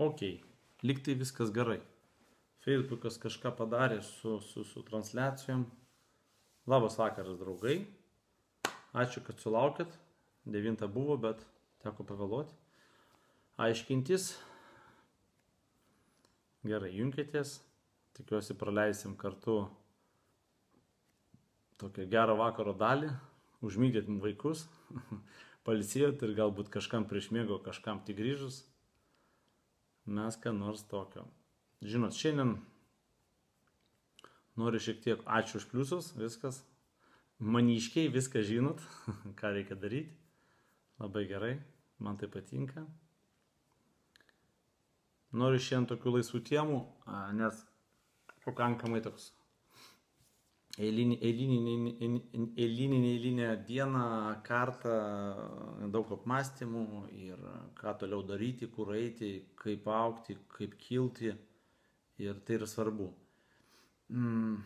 ok, liktai viskas gerai. Facebookas kažką padarė su, su, su transliacijom. Labas vakaras, draugai. Ačiū, kad sulaukėt. Devinta buvo, bet teko pavėluoti. Aiškintis. Gerai, junkitės. Tikiuosi praleisim kartu tokią gerą vakaro dalį. Užmygdėt vaikus. Palisėjot ir galbūt kažkam prieš mėgo, kažkam tik grįžus. Mes ką nors tokio. Žinot, šiandien noriu šiek tiek ačiū už pliusus, viskas. Maniškiai viską žinot, ką reikia daryti. Labai gerai, man tai patinka. Noriu šiandien tokių laisvų temų, nes pakankamai toks eilinį, eilinį, eilinį, eilinę dieną, kartą, daug apmąstymų ir ką toliau daryti, kur eiti, kaip aukti, kaip kilti. Ir tai yra svarbu. Mm,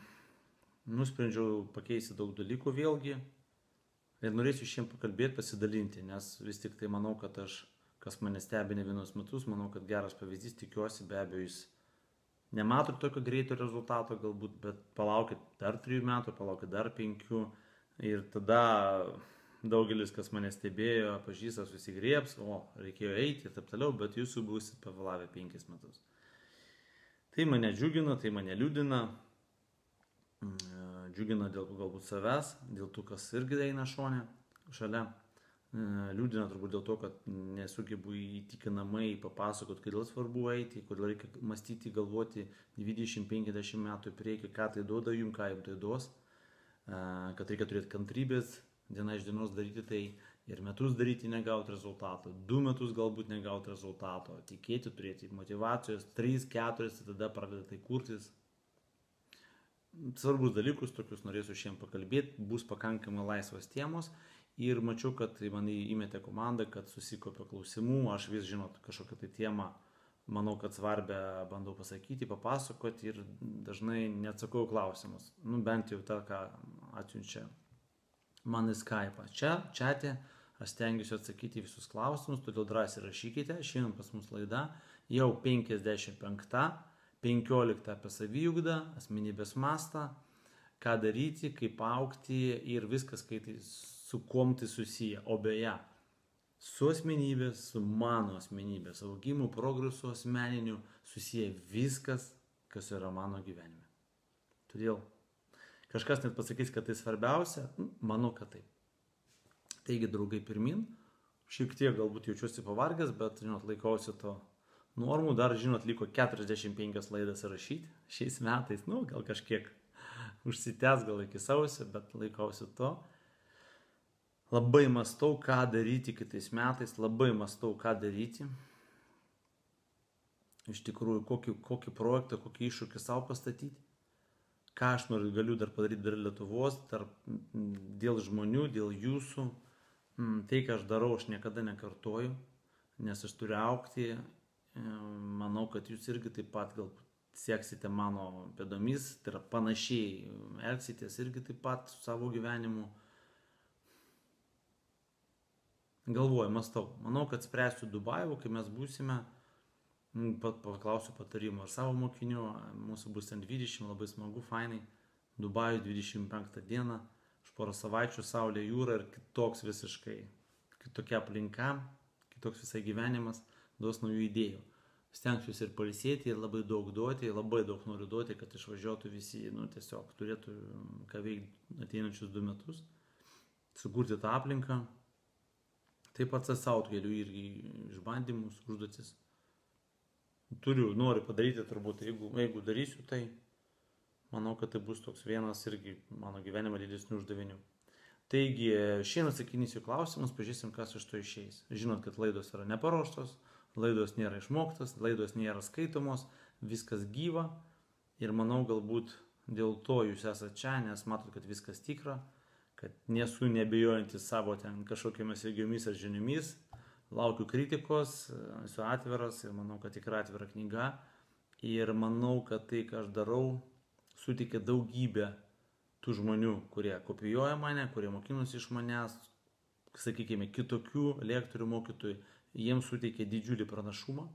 nusprendžiau pakeisti daug dalykų vėlgi. Ir norėsiu šiandien pakalbėti, pasidalinti, nes vis tik tai manau, kad aš, kas mane stebi ne vienus metus, manau, kad geras pavyzdys, tikiuosi, be abejo, jūs nematot tokio greito rezultato galbūt, bet palaukit dar trijų metų, palaukit dar penkių. Ir tada daugelis, kas mane stebėjo, pažįsta, susigrieps, o reikėjo eiti ir taip toliau, bet jūs jau būsit pavėlavę penkis metus. Tai mane džiugina, tai mane liūdina, mm, džiugina dėl galbūt savęs, dėl tų, kas irgi eina šonė, šalia liūdina turbūt dėl to, kad nesugebu įtikinamai papasakot, kodėl svarbu eiti, kodėl reikia mąstyti, galvoti 20-50 metų į priekį, ką tai duoda jums, ką jums tai duos, kad reikia turėti kantrybės, diena iš dienos daryti tai ir metus daryti negauti rezultato, du metus galbūt negauti rezultato, tikėti turėti motivacijos, 3-4 tada pradeda tai kurtis. Svarbus dalykus, tokius norėsiu šiandien pakalbėti, bus pakankamai laisvas temos ir mačiau, kad man įmetė komanda, kad susikopė klausimų, aš vis žinot kažkokią tai temą, manau, kad svarbę bandau pasakyti, papasakoti ir dažnai neatsakau klausimus, nu bent jau tą, ką atsiunčia man į Skype. Čia, čatė, aš stengiuosi atsakyti visus klausimus, todėl drąsiai rašykite, šiandien pas mus laida jau 55, 15 apie saviugdą, asmenybės mastą, ką daryti, kaip aukti ir viskas, kai tai su kuom tai susiję. O beje, su asmenybės, su mano asmenybės augimu, progresu asmeniniu susiję viskas, kas yra mano gyvenime. Todėl kažkas net pasakys, kad tai svarbiausia, manau, kad taip. Taigi, draugai, pirmin, šiek tiek galbūt jaučiuosi pavargęs, bet, žinot, laikausi to normų, dar, žinot, liko 45 laidas rašyti šiais metais, nu, gal kažkiek užsitęs gal iki sausio, bet laikausi to labai mastau, ką daryti kitais metais, labai mastau, ką daryti. Iš tikrųjų, kokį, kokį projektą, kokį iššūkį savo pastatyti. Ką aš noriu, galiu dar padaryti dar Lietuvos, dar dėl žmonių, dėl jūsų. Tai, ką aš darau, aš niekada nekartoju, nes aš turiu aukti. Manau, kad jūs irgi taip pat galbūt sieksite mano pėdomis, tai yra panašiai elgsitės irgi taip pat su savo gyvenimu galvoju, mastau. Manau, kad spręsiu Dubajų, kai mes būsime, pat paklausiu patarimų ar savo mokinių, mūsų bus ten 20, labai smagu, fainai. Dubajų 25 dieną, už porą savaičių Saulė jūra ir kitoks visiškai, kitokia aplinka, kitoks visai gyvenimas, duos naujų idėjų. Stengsiuosi ir palisėti, ir labai daug duoti, labai daug noriu duoti, kad išvažiuotų visi, nu tiesiog turėtų ką veikti ateinančius du metus, sukurti tą aplinką, Taip pat savo keliu irgi išbandymus, užduotis. Turiu, noriu padaryti turbūt, jeigu, jeigu darysiu, tai manau, kad tai bus toks vienas irgi mano gyvenimo didesnių uždavinių. Taigi, šiandien atsakysiu klausimus, pažiūrėsim, kas iš to išeis. Žinot, kad laidos yra neparuoštos, laidos nėra išmoktas, laidos nėra skaitomos, viskas gyva ir manau, galbūt dėl to jūs esate čia, nes matot, kad viskas tikra kad nesu nebejojantis savo ten kažkokiamis lygiomis ar žiniomis, laukiu kritikos, esu atviras ir manau, kad tikrai atvira knyga. Ir manau, kad tai, ką aš darau, suteikia daugybę tų žmonių, kurie kopijuoja mane, kurie mokinusi iš manęs, sakykime, kitokių lektorių mokytojų, jiems suteikia didžiulį pranašumą,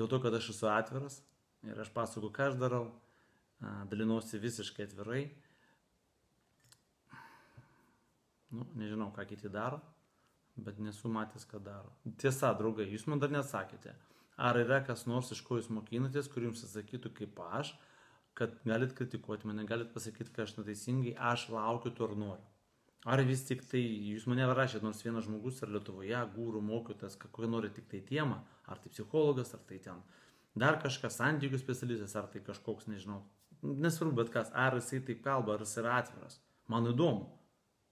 Dėl to, kad aš esu atviras ir aš pasakoju, ką aš darau, dalinuosi visiškai atvirai. Nu, nežinau, ką kiti daro, bet nesu matęs, ką daro. Tiesa, draugai, jūs man dar nesakėte, ar yra kas nors, iš ko jūs mokinatės, kur jums atsakytų kaip aš, kad galit kritikuoti mane, galit pasakyti, kad aš neteisingai, aš laukiu to ar noriu. Ar vis tik tai, jūs mane rašėte, nors vienas žmogus ar Lietuvoje, gūrų mokytas, kokią nori tik tai temą, ar tai psichologas, ar tai ten dar kažkas, santykių specialistas, ar tai kažkoks, nežinau, nesvarbu, bet kas, ar jisai taip kalba, ar jis yra atviras. Man įdomu.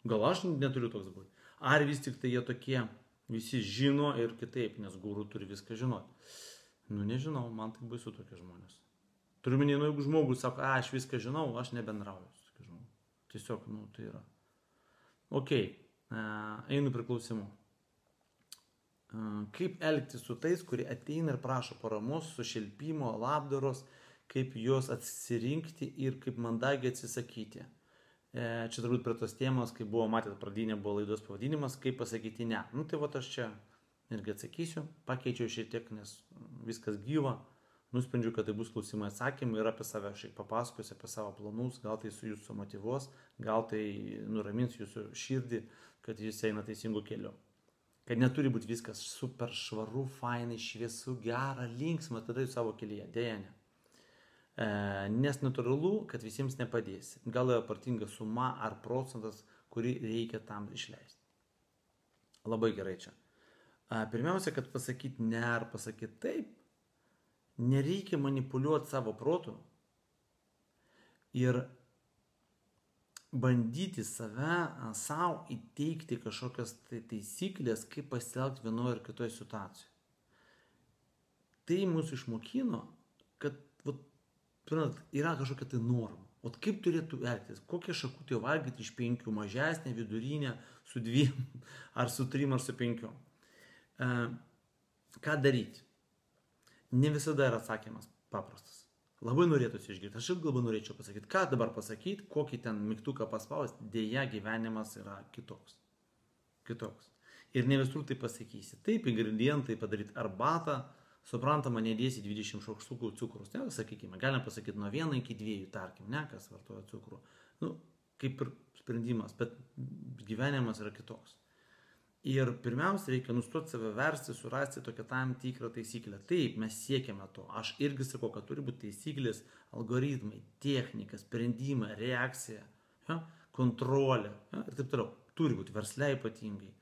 Gal aš neturiu toks būti. Ar vis tik tai jie tokie visi žino ir kitaip, nes gūrų turi viską žinoti. Nu nežinau, man tai baisu tokie žmonės. Turiu minėjau, nu, jeigu žmogus sako, a, aš viską žinau, aš nebendrauju su tokiu žmogu. Tiesiog, nu, tai yra. Ok, einu prie klausimų. Kaip elgtis su tais, kurie ateina ir prašo paramos, sušilpimo, labdaros, kaip juos atsirinkti ir kaip mandagiai atsisakyti. E, čia turbūt prie tos temos, kai buvo, matėt, pradinė buvo laidos pavadinimas, kaip pasakyti ne. Nu tai va aš čia irgi atsakysiu, pakeičiau šiek tiek, nes viskas gyva nusprendžiau, kad tai bus klausimai atsakymai ir apie save šiek papasakosiu, apie savo planus, gal tai su jūsų motivos, gal tai nuramins jūsų širdį, kad jūs eina teisingu keliu. Kad neturi būti viskas super švaru, fainai, šviesu, gera, linksma, tada jūs savo kelyje, dėja ne. E, nes natūralu, kad visiems nepadėsi. Gal yra partinga suma ar procentas, kurį reikia tam išleisti. Labai gerai čia. E, pirmiausia, kad pasakyti ne ar pasakyti taip, Nereikia manipuliuoti savo protu ir bandyti save savo įteikti kažkokias tai taisyklės, kaip pasielgti vienoje ar kitoje situacijoje. Tai mūsų išmokino, kad vat, pirmat, yra kažkokia tai norma. O kaip turėtų elgtis? Kokią šakutę valgyti iš penkių? Mažesnė, vidurinė, su dviem, ar su trim, ar su penkiom? E, ką daryti? ne visada yra atsakymas paprastas. Labai norėtųsi išgirti. Aš ir galbūt norėčiau pasakyti, ką dabar pasakyti, kokį ten mygtuką paspausti. Dėja, gyvenimas yra kitoks. Kitoks. Ir ne visur tai pasakysi. Taip, ingredientai padaryti arbatą, suprantama, nedėsi 20 šaukštukų cukrus. Ne, sakykime, galim pasakyti nuo 1 iki 2, tarkim, ne, kas vartoja cukrų. Nu, kaip ir sprendimas, bet gyvenimas yra kitoks. Ir pirmiausia, reikia nustoti save versti, surasti tokią tam tikrą taisyklę. Taip, mes siekiame to. Aš irgi sakau, kad turi būti taisyklės, algoritmai, technika, sprendimai, reakcija, ja, kontrolė ja, ir taip toliau. Turi būti versliai ypatingai.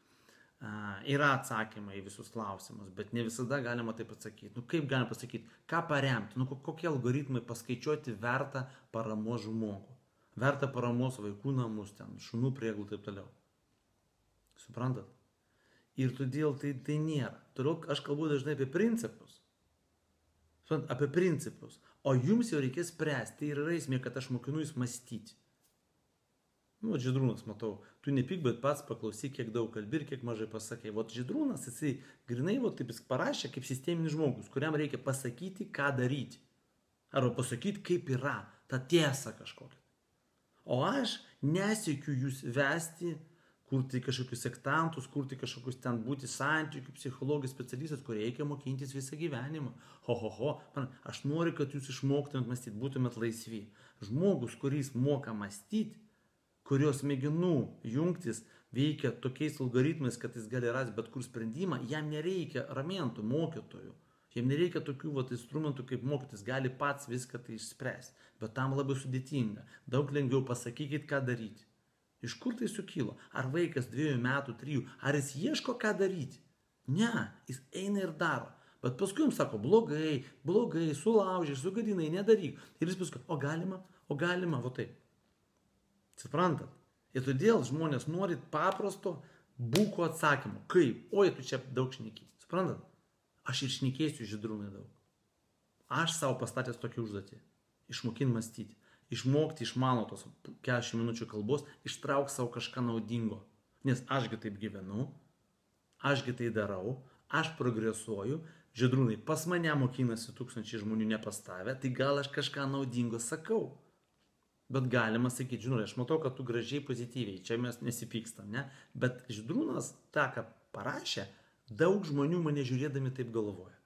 Yra atsakymai į visus klausimus, bet ne visada galima taip atsakyti. Nu, kaip galima pasakyti, ką paremti, nu, kokie algoritmai paskaičiuoti vertą paramos žmogų, vertą paramos vaikų namus, ten, šunų prieglų ir taip toliau. Suprantat? Ir todėl tai, tai nėra. Toliau aš kalbu dažnai apie principus. Suprantat, apie principus. O jums jau reikės spręsti. Tai yra esmė, kad aš mokinu jūs mąstyti. Nu, Židrūnas, matau, tu nepyk, bet pats paklausyk, kiek daug kalbi ir kiek mažai pasakai. Vat Židrūnas, jisai grinai, vat taip jis parašė kaip sisteminis žmogus, kuriam reikia pasakyti, ką daryti. Arba pasakyti, kaip yra, tą tiesą kažkokią. O aš nesiekiu jūs vesti kurti kažkokius sektantus, kurti kažkokius ten būti santykių, psichologijos specialistas, kur reikia mokintis visą gyvenimą. Ho, ho, ho, man, aš noriu, kad jūs išmoktumėt mąstyti, būtumėt laisvi. Žmogus, kuris moka mąstyti, kurios smegenų jungtis veikia tokiais algoritmais, kad jis gali rasti bet kur sprendimą, jam nereikia ramentų mokytojų. Jam nereikia tokių vat, instrumentų kaip mokytis, gali pats viską tai išspręsti. Bet tam labai sudėtinga. Daug lengviau pasakykit, ką daryti. Iš kur tai sukilo? Ar vaikas dviejų metų, trijų, ar jis ieško ką daryti? Ne, jis eina ir daro. Bet paskui jums sako, blogai, blogai, sulaužai, sugadinai, nedaryk. Ir jis paskui, o galima, o galima, o taip. Suprantat? Ir todėl žmonės nori paprasto būko atsakymo. Kaip? Oi, tu čia daug šneky. Suprantat? Aš ir šnekėsiu žydrūnai daug. Aš savo pastatęs tokį užduotį. Išmokin mąstyti išmokti iš mano tos 40 minučių kalbos, ištrauk savo kažką naudingo. Nes ašgi taip gyvenu, ašgi tai darau, aš progresuoju, žydrūnai, pas mane mokinasi tūkstančiai žmonių nepastavę, tai gal aš kažką naudingo sakau. Bet galima sakyti, žinai, aš matau, kad tu gražiai pozityviai, čia mes nesipykstam, ne? Bet žydrūnas tą, ką parašė, daug žmonių mane žiūrėdami taip galvoja.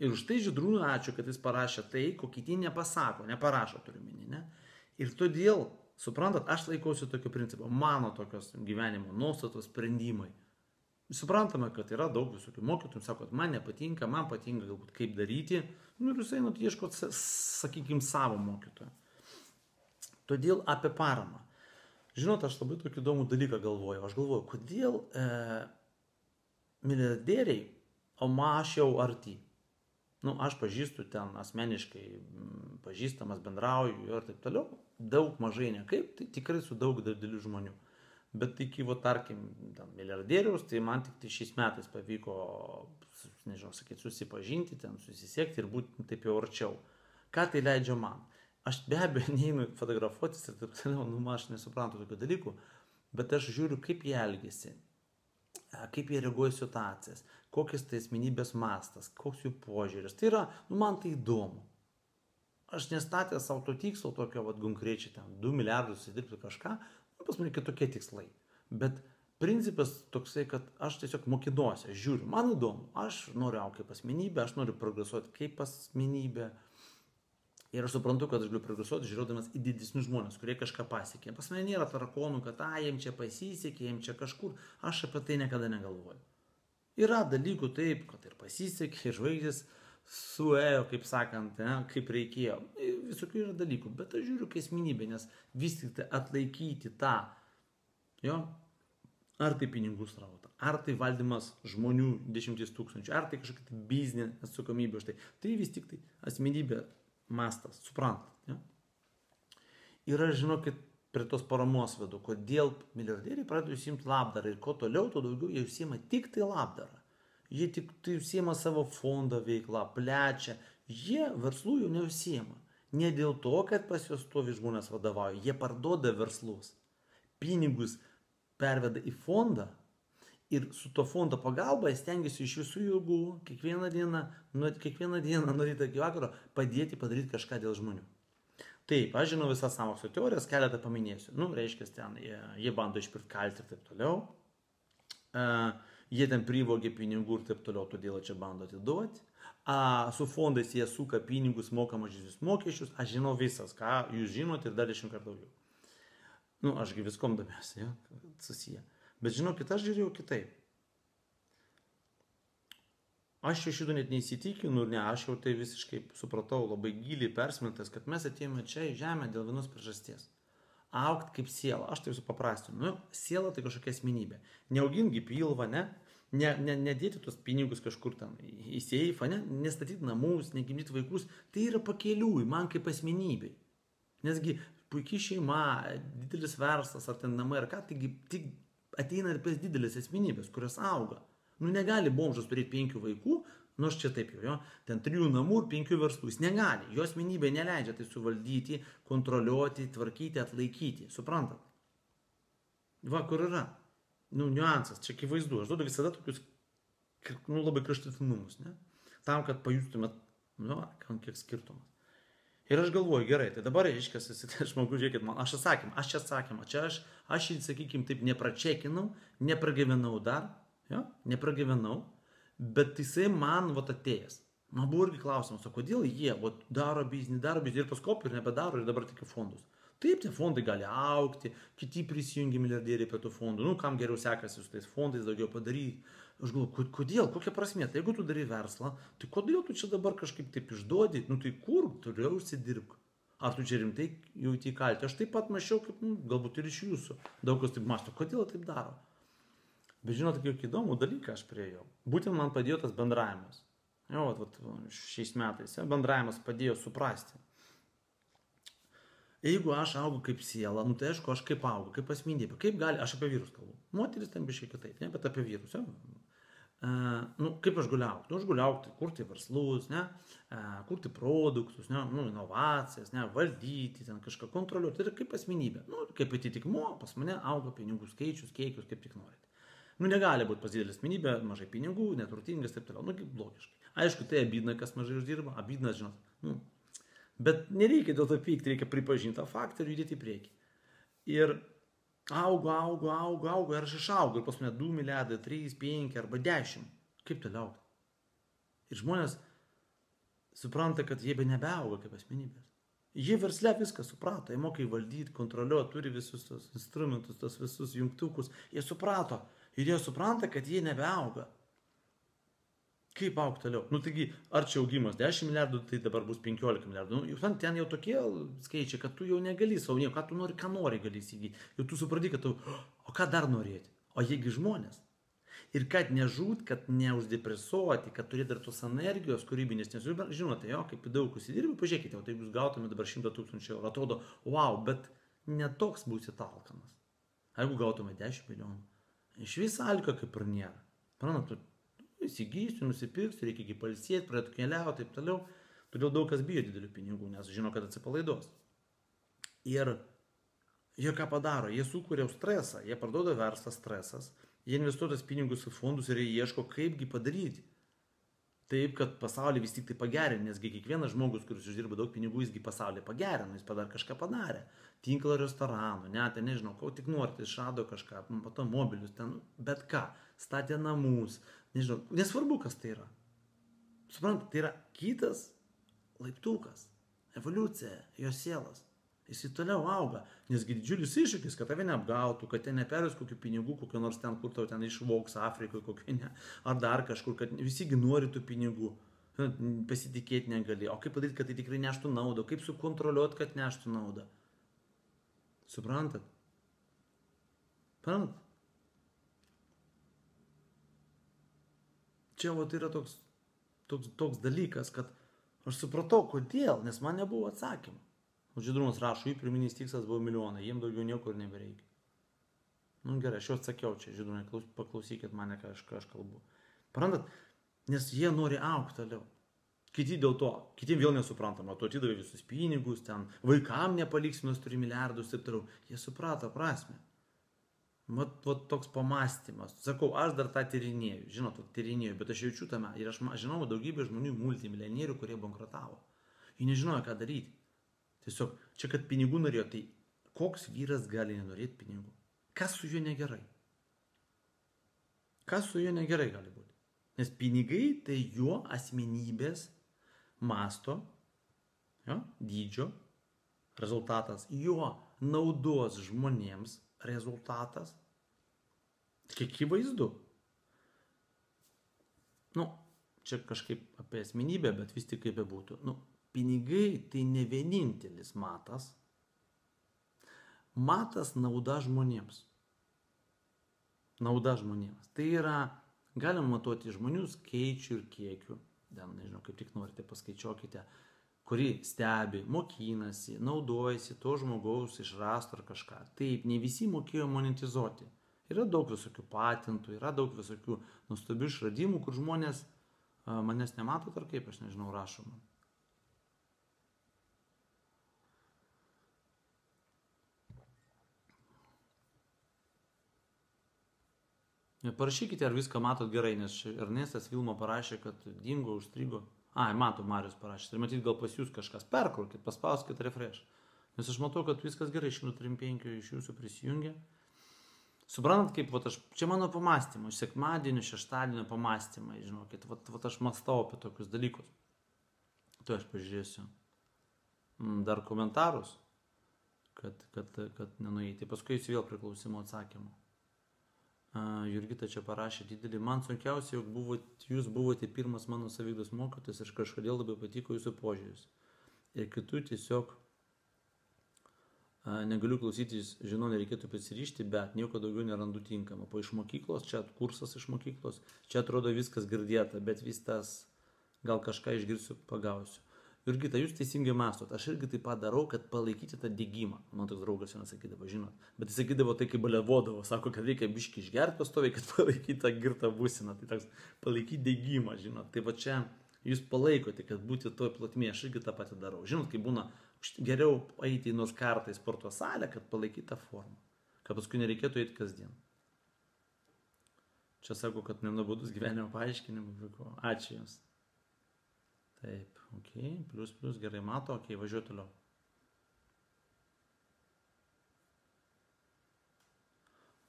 Ir už tai Žydrūnui ačiū, kad jis parašė tai, ko kiti nepasako, neparašo turiu minį, ne? Ir todėl, suprantat, aš laikausi tokio principo, mano tokios gyvenimo nuostatos sprendimai. Suprantame, kad yra daug visokių mokytojų, sakot, man nepatinka, man patinka galbūt kaip daryti, nu ir jūs einat ieškot, sakykime, savo mokytojo. Todėl apie paramą. Žinot, aš labai tokį įdomų dalyką galvoju. Aš galvoju, kodėl e, milijardieriai, o aš jau arti. Nu, aš pažįstu ten asmeniškai, pažįstamas, bendrauju ir taip toliau. Daug mažai nekaip, tai tikrai su daug didelių žmonių. Bet iki, va, tarkim, milijardieriaus, tai man tik tai šiais metais pavyko, nežinau, sakyti, susipažinti, ten susisiekti ir būti taip jau arčiau. Ką tai leidžia man? Aš be abejo neinu fotografuotis ir taip toliau, nu, aš nesuprantu tokių dalykų, bet aš žiūriu, kaip jie elgesi, kaip jie reaguoja situacijas, kokias tai asmenybės mastas, koks jų požiūris. Tai yra, nu, man tai įdomu. Aš nestatęs savo to tikslo tokio, vad, konkrečiai ten 2 milijardus įdirbti kažką, nu, pas mane kitokie tikslai. Bet principas toksai, kad aš tiesiog mokinuosi, žiūriu, man įdomu, aš noriu aukti kaip asmenybė, aš noriu progresuoti kaip asmenybė. Ir aš suprantu, kad aš galiu progresuoti žiūrėdamas į didesnius žmonės, kurie kažką pasiekė. Pas mane nėra tarakonų, kad, a, jiems čia pasisekė, jiems čia kažkur. Aš apie tai niekada negalvoju. Yra dalykų taip, kad ir pasisekė, ir žvaigždės suėjo, kaip sakant, ne, kaip reikėjo. Visokių yra dalykų, bet aš žiūriu kaip asmenybė, nes vis tik tai atlaikyti tą, jo, ar tai pinigų srautą, ar tai valdymas žmonių dešimties tūkstančių, ar tai kažkokia tai biznė atsakomybė už tai. Tai vis tik tai asmenybė mastas, suprantat. Ja? Ir aš žinokit, prie tos paramos vedu, kodėl milijardieriai pradeda užsimti labdarą ir kuo toliau, tuo daugiau jie užsima tik tai labdarą. Jie tik tai užsima savo fondo veiklą, plečia, jie verslų jau neužsima. Ne dėl to, kad pas juos stovi žmonės vadovauja, jie parduoda verslus. Pinigus perveda į fondą ir su to fondo pagalba stengiasi iš visų jėgų kiekvieną dieną, nuo kiekvieną dieną, nuo ryto iki vakaro padėti padaryti kažką dėl žmonių. Taip, aš žinau visas sąmokslo teorijas, keletą paminėsiu. Nu, reiškia, ten jie, jie bando išpirkti kaltį ir taip toliau. Uh, jie ten privogė pinigų ir taip toliau, todėl čia bando atiduoti. A, su fondais jie suka pinigus, moka mažesnius mokesčius. Aš žinau visas, ką jūs žinote ir dar dešimt kartų daugiau. Nu, ašgi viskom domiuosi, ja, susiję. Bet žinokit, aš žiūrėjau kitaip. Aš iš šito net neįsitikinu, ne, aš jau tai visiškai supratau labai giliai persmeltas, kad mes atėjome čia į žemę dėl vienos priežasties. Aukt kaip siela, aš tai supaprastinu. Nu, siela tai kažkokia asmenybė. Neaugingi pilvą, ne? Ne, ne, nedėti tuos pinigus kažkur ten į seifą, ne? nestatyti namus, negimdyti vaikus, tai yra pakeliui man kaip asmenybei. Nesgi puikiai šeima, didelis verslas ar ten namai ar ką, taigi tik ateina ir pas didelės asmenybės, kurios auga. Nu negali bomžas turėti penkių vaikų, nors nu, čia taip jau, jo, ten trijų namų ir penkių verslų. Jis negali, jo asmenybė neleidžia tai suvaldyti, kontroliuoti, tvarkyti, atlaikyti. Suprantat? Va, kur yra? Nu, niuansas, čia akivaizdu. Aš duodu visada tokius, nu, labai kraštutinumus, ne? Tam, kad pajustumėt, nu, kiek skirtumas. Ir aš galvoju, gerai, tai dabar, reiškia, žmogus, žiūrėkit, man, aš atsakymą, aš čia atsakymą, čia aš, aš jį, sakykime, taip nepračekinau, nepragyvenau dar, jo, nepragyvenau, bet jisai man, vat atėjęs. Man buvo irgi klausimas, o kodėl jie, vat, daro biznį, daro biznį ir paskui ir nebedaro ir dabar tik fondus. Taip, tie fondai gali aukti, kiti prisijungia milijardieriai prie tų fondų, nu, kam geriau sekasi su tais fondais daugiau padaryti Aš galvoju, kodėl, kokia prasmė, tai jeigu tu darai verslą, tai kodėl tu čia dabar kažkaip taip išduodi, nu tai kur, turiu užsidirbk. Ar tu čia rimtai jauti kaltę? Aš taip pat mačiau, kaip, nu, galbūt ir iš jūsų. Daug kas taip masto, kodėl taip daro. Bet žinot, kokį įdomų dalyką aš priejau. Būtent man padėjo tas bendravimas. Jo, vat, vat, šiais metais ja, bendravimas padėjo suprasti. Jeigu aš augu kaip siela, nu tai aišku, aš kaip augu, kaip asmenybė, kaip gali, aš apie vyrus kalbu. Moteris ten biškai kitaip, ne, bet apie vyrus. Ja nu, kaip aš galiu aukti? Nu, aš galiu aukti, kurti verslus, ne, kurti produktus, ne, nu, inovacijas, ne, valdyti, ten kažką kontroliuoti. Tai yra kaip asmenybė. Nu, kaip atitikmuo, pas mane auga pinigų skaičius, kiekius, kaip tik norite. Nu, negali būti pas didelį asmenybę, mažai pinigų, neturtingas, taip toliau. Nu, kaip logiškai. Aišku, tai abidna, kas mažai uždirba, abidna, žinot. Nu, bet nereikia dėl to pykti, reikia pripažinti tą faktą ir judėti į priekį. Ir augo, augo, augo, augo ir aš išaugau ir pas mane 2 milijardai, 3, 5 arba 10. Kaip toliau? Ir žmonės supranta, kad jie be nebeauga kaip asmenybės. Jie versle viską suprato, jie mokai valdyti, kontroliuoti, turi visus tos instrumentus, tos visus jungtukus. Jie suprato ir jie supranta, kad jie nebeauga. Kaip aukti toliau? Nu taigi, ar čia augimas 10 milijardų, tai dabar bus 15 milijardų. Nu, jau ten jau tokie skaičiai, kad tu jau negali savo nieko, ką tu nori, ką nori gali įsigyti. Jau tu supranti, kad tu, o ką dar norėti? O jiegi žmonės. Ir kad nežūt, kad neuždepresuoti, kad turėti dar tos energijos kūrybinės, nes jūs žinote, jo, kaip daug užsidirbi, pažiūrėkite, o tai jūs gautumėte dabar 100 tūkstančių eurų, atrodo, wow, bet netoks būsit alkanas. Jeigu gautumėte 10 milijonų, iš viso alkio kaip ir nėra. Pranat, įsigysiu, nusipirksiu, reikia iki palsėti, pradėtų keliauti, taip toliau. Todėl daug kas bijo didelių pinigų, nes žino, kad atsipalaiduos. Ir jie ką padaro? Jie sukuria stresą, jie parduoda verslą stresas, jie investuoja tas pinigus į fondus ir jie ieško, kaipgi padaryti. Taip, kad pasaulį vis tik tai pagerina, nesgi kiekvienas žmogus, kuris uždirba daug pinigų, jisgi pasaulį pagerina, jis padar kažką padarė. Tinklą restoranų, ne, tai nežinau, ko tik norite, išrado kažką, pato mobilius, ten bet ką, statė namus, nežinau, nesvarbu, kas tai yra. Suprantate, tai yra kitas laiptukas, evoliucija, jo sielas. Jis į toliau auga, nesgi didžiulis iššūkis, kad tave neapgautų, kad ten neperės kokių pinigų, kokio nors ten, kur tau ten išvoks Afrikoje, kokio ne, ar dar kažkur, kad visigi nori tų pinigų, pasitikėti negali. O kaip padaryti, kad tai tikrai neštų naudą, kaip sukontroliuoti, kad neštų naudą. Suprantat? Suprantat? Čia vat yra toks, toks, toks dalykas, kad aš supratau, kodėl, nes man nebuvo atsakymų. O žydrumas rašo, jų pirminis tikslas buvo milijonai, jiems daugiau niekur nebereikia. Nu gerai, aš jau atsakiau čia, žydrumai, paklausykit mane, ką aš, ką aš kalbu. Parantat, nes jie nori aukti toliau. Kiti dėl to, kitiems vėl nesuprantama, tu atidavai visus pinigus, ten vaikam nepaliks, nors turi milijardus ir taip toliau. Jie suprato prasme. Vat, vat toks pamastymas. Sakau, aš dar tą tyrinėjau, žinot, tyrinėjau, bet aš jaučiu tame. Ir aš žinau daugybę žmonių, multimilijonierių, kurie bankrutavo. Jie nežinojo, ką daryti. Tiesiog, čia kad pinigų norėjo, tai koks vyras gali nenorėti pinigų? Kas su juo negerai? Kas su juo negerai gali būti? Nes pinigai tai jo asmenybės masto, jo, dydžio rezultatas, jo naudos žmonėms rezultatas Kiek įvaizdu. Nu, čia kažkaip apie asmenybę, bet vis tik kaip bebūtų. Nu, pinigai tai ne vienintelis matas. Matas nauda žmonėms. Nauda žmonėms. Tai yra, galim matuoti žmonių skaičių ir kiekių. Den, nežinau, kaip tik norite, paskaičiuokite, kuri stebi, mokinasi, naudojasi to žmogaus išrasto ar kažką. Taip, ne visi mokėjo monetizuoti Yra daug visokių patentų, yra daug visokių nuostabių išradimų, kur žmonės manęs nemato, ar kaip, aš nežinau, rašoma. Parašykite, ar viską matot gerai, nes Ernestas Vilmo parašė, kad dingo, užstrigo. Ai, matau, Marius parašė. Ir matyt, gal pas jūs kažkas perkurkit, paspauskit refresh. Nes aš matau, kad viskas gerai, 135 iš jūsų prisijungia. Suprantat, kaip, vat, aš, čia mano pamastymai, sekmadienio, šeštadienio pamastymai, žinokit, vat, vat aš mastau apie tokius dalykus. Tu aš pažiūrėsiu mm, dar komentarus, kad, kad, kad nenueiti. Paskui jūs vėl priklausimo atsakymų. Uh, Jurgita čia parašė didelį, man sunkiausia, jog buvot, jūs buvote pirmas mano savydos mokytis ir kažkodėl labai patiko jūsų požiūris. Ir kitų tiesiog negaliu klausytis, žinau, nereikėtų prisirišti, bet nieko daugiau nerandu tinkamo. Po iš mokyklos, čia kursas iš mokyklos, čia atrodo viskas girdėta, bet vis tas gal kažką išgirsiu, pagausiu. Jurgita, jūs teisingai mastot, aš irgi taip pat darau, kad palaikyti tą dėgymą. Mano toks draugas vienas sakydavo, žinot, bet jis sakydavo tai, kaip balevodavo, sako, kad reikia biški išgerti pastoviai, kad palaikyti tą girtą būsiną. Tai toks palaikyti dėgymą, žinot. Tai va čia jūs palaikote, kad būti toj plotmėje, aš irgi tą patį darau. Žinot, kai būna geriau eiti nors kartą į sporto salę, kad palaikyti tą formą, kad paskui nereikėtų eiti kasdien. Čia sako, kad nenubodus gyvenimo paaiškinimų vyko. Ačiū Jums. Taip, ok, plus, plus, gerai mato, ok, važiuoju toliau.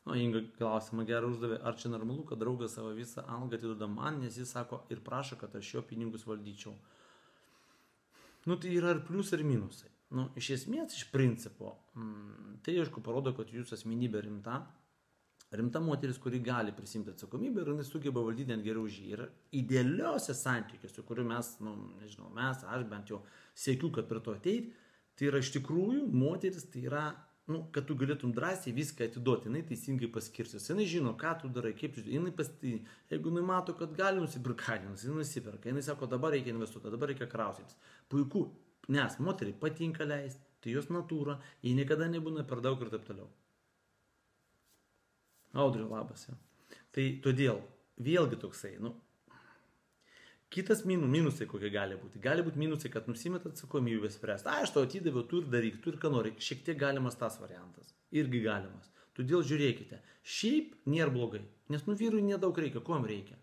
O Inga klausimą gerą uždavė, ar čia normalu, kad draugas savo visą algą atiduoda man, nes jis sako ir prašo, kad aš jo pinigus valdyčiau. Nu, tai yra ir pliusai, ir minusai. Nu, iš esmės, iš principo, mm, tai aišku parodo, kad jūsų asmenybė rimta, rimta moteris, kuri gali prisimti atsakomybę ir jinai sugeba valdyti net geriau už jį. Ir idealiuose santykiuose, kuriuo mes, nu, nežinau, mes, aš bent jau siekiu, kad prie to ateit, tai yra iš tikrųjų moteris, tai yra, nu, kad tu galėtum drąsiai viską atiduoti, jinai teisingai paskirsis, jinai žino, ką tu darai, kaip tu, jinai pasti, jeigu jinai mato, kad gali nusipirkti, jinai nusiperka, jinai sako, dabar reikia investuoti, dabar reikia kraustytis. Puiku, nes moteriai patinka leisti, tai jos natūra, jie niekada nebūna per daug ir taip toliau. Audriu labas. Ja. Tai todėl vėlgi toksai, nu, kitas minus, minusai kokie gali būti. Gali būti minusai, kad nusimet atsakomybę spręsti. A, aš tau atidaviau, tu ir daryk, tu ir ką nori. Šiek tiek galimas tas variantas. Irgi galimas. Todėl žiūrėkite, šiaip nėra blogai, nes nu vyrui nedaug reikia, ko jam reikia.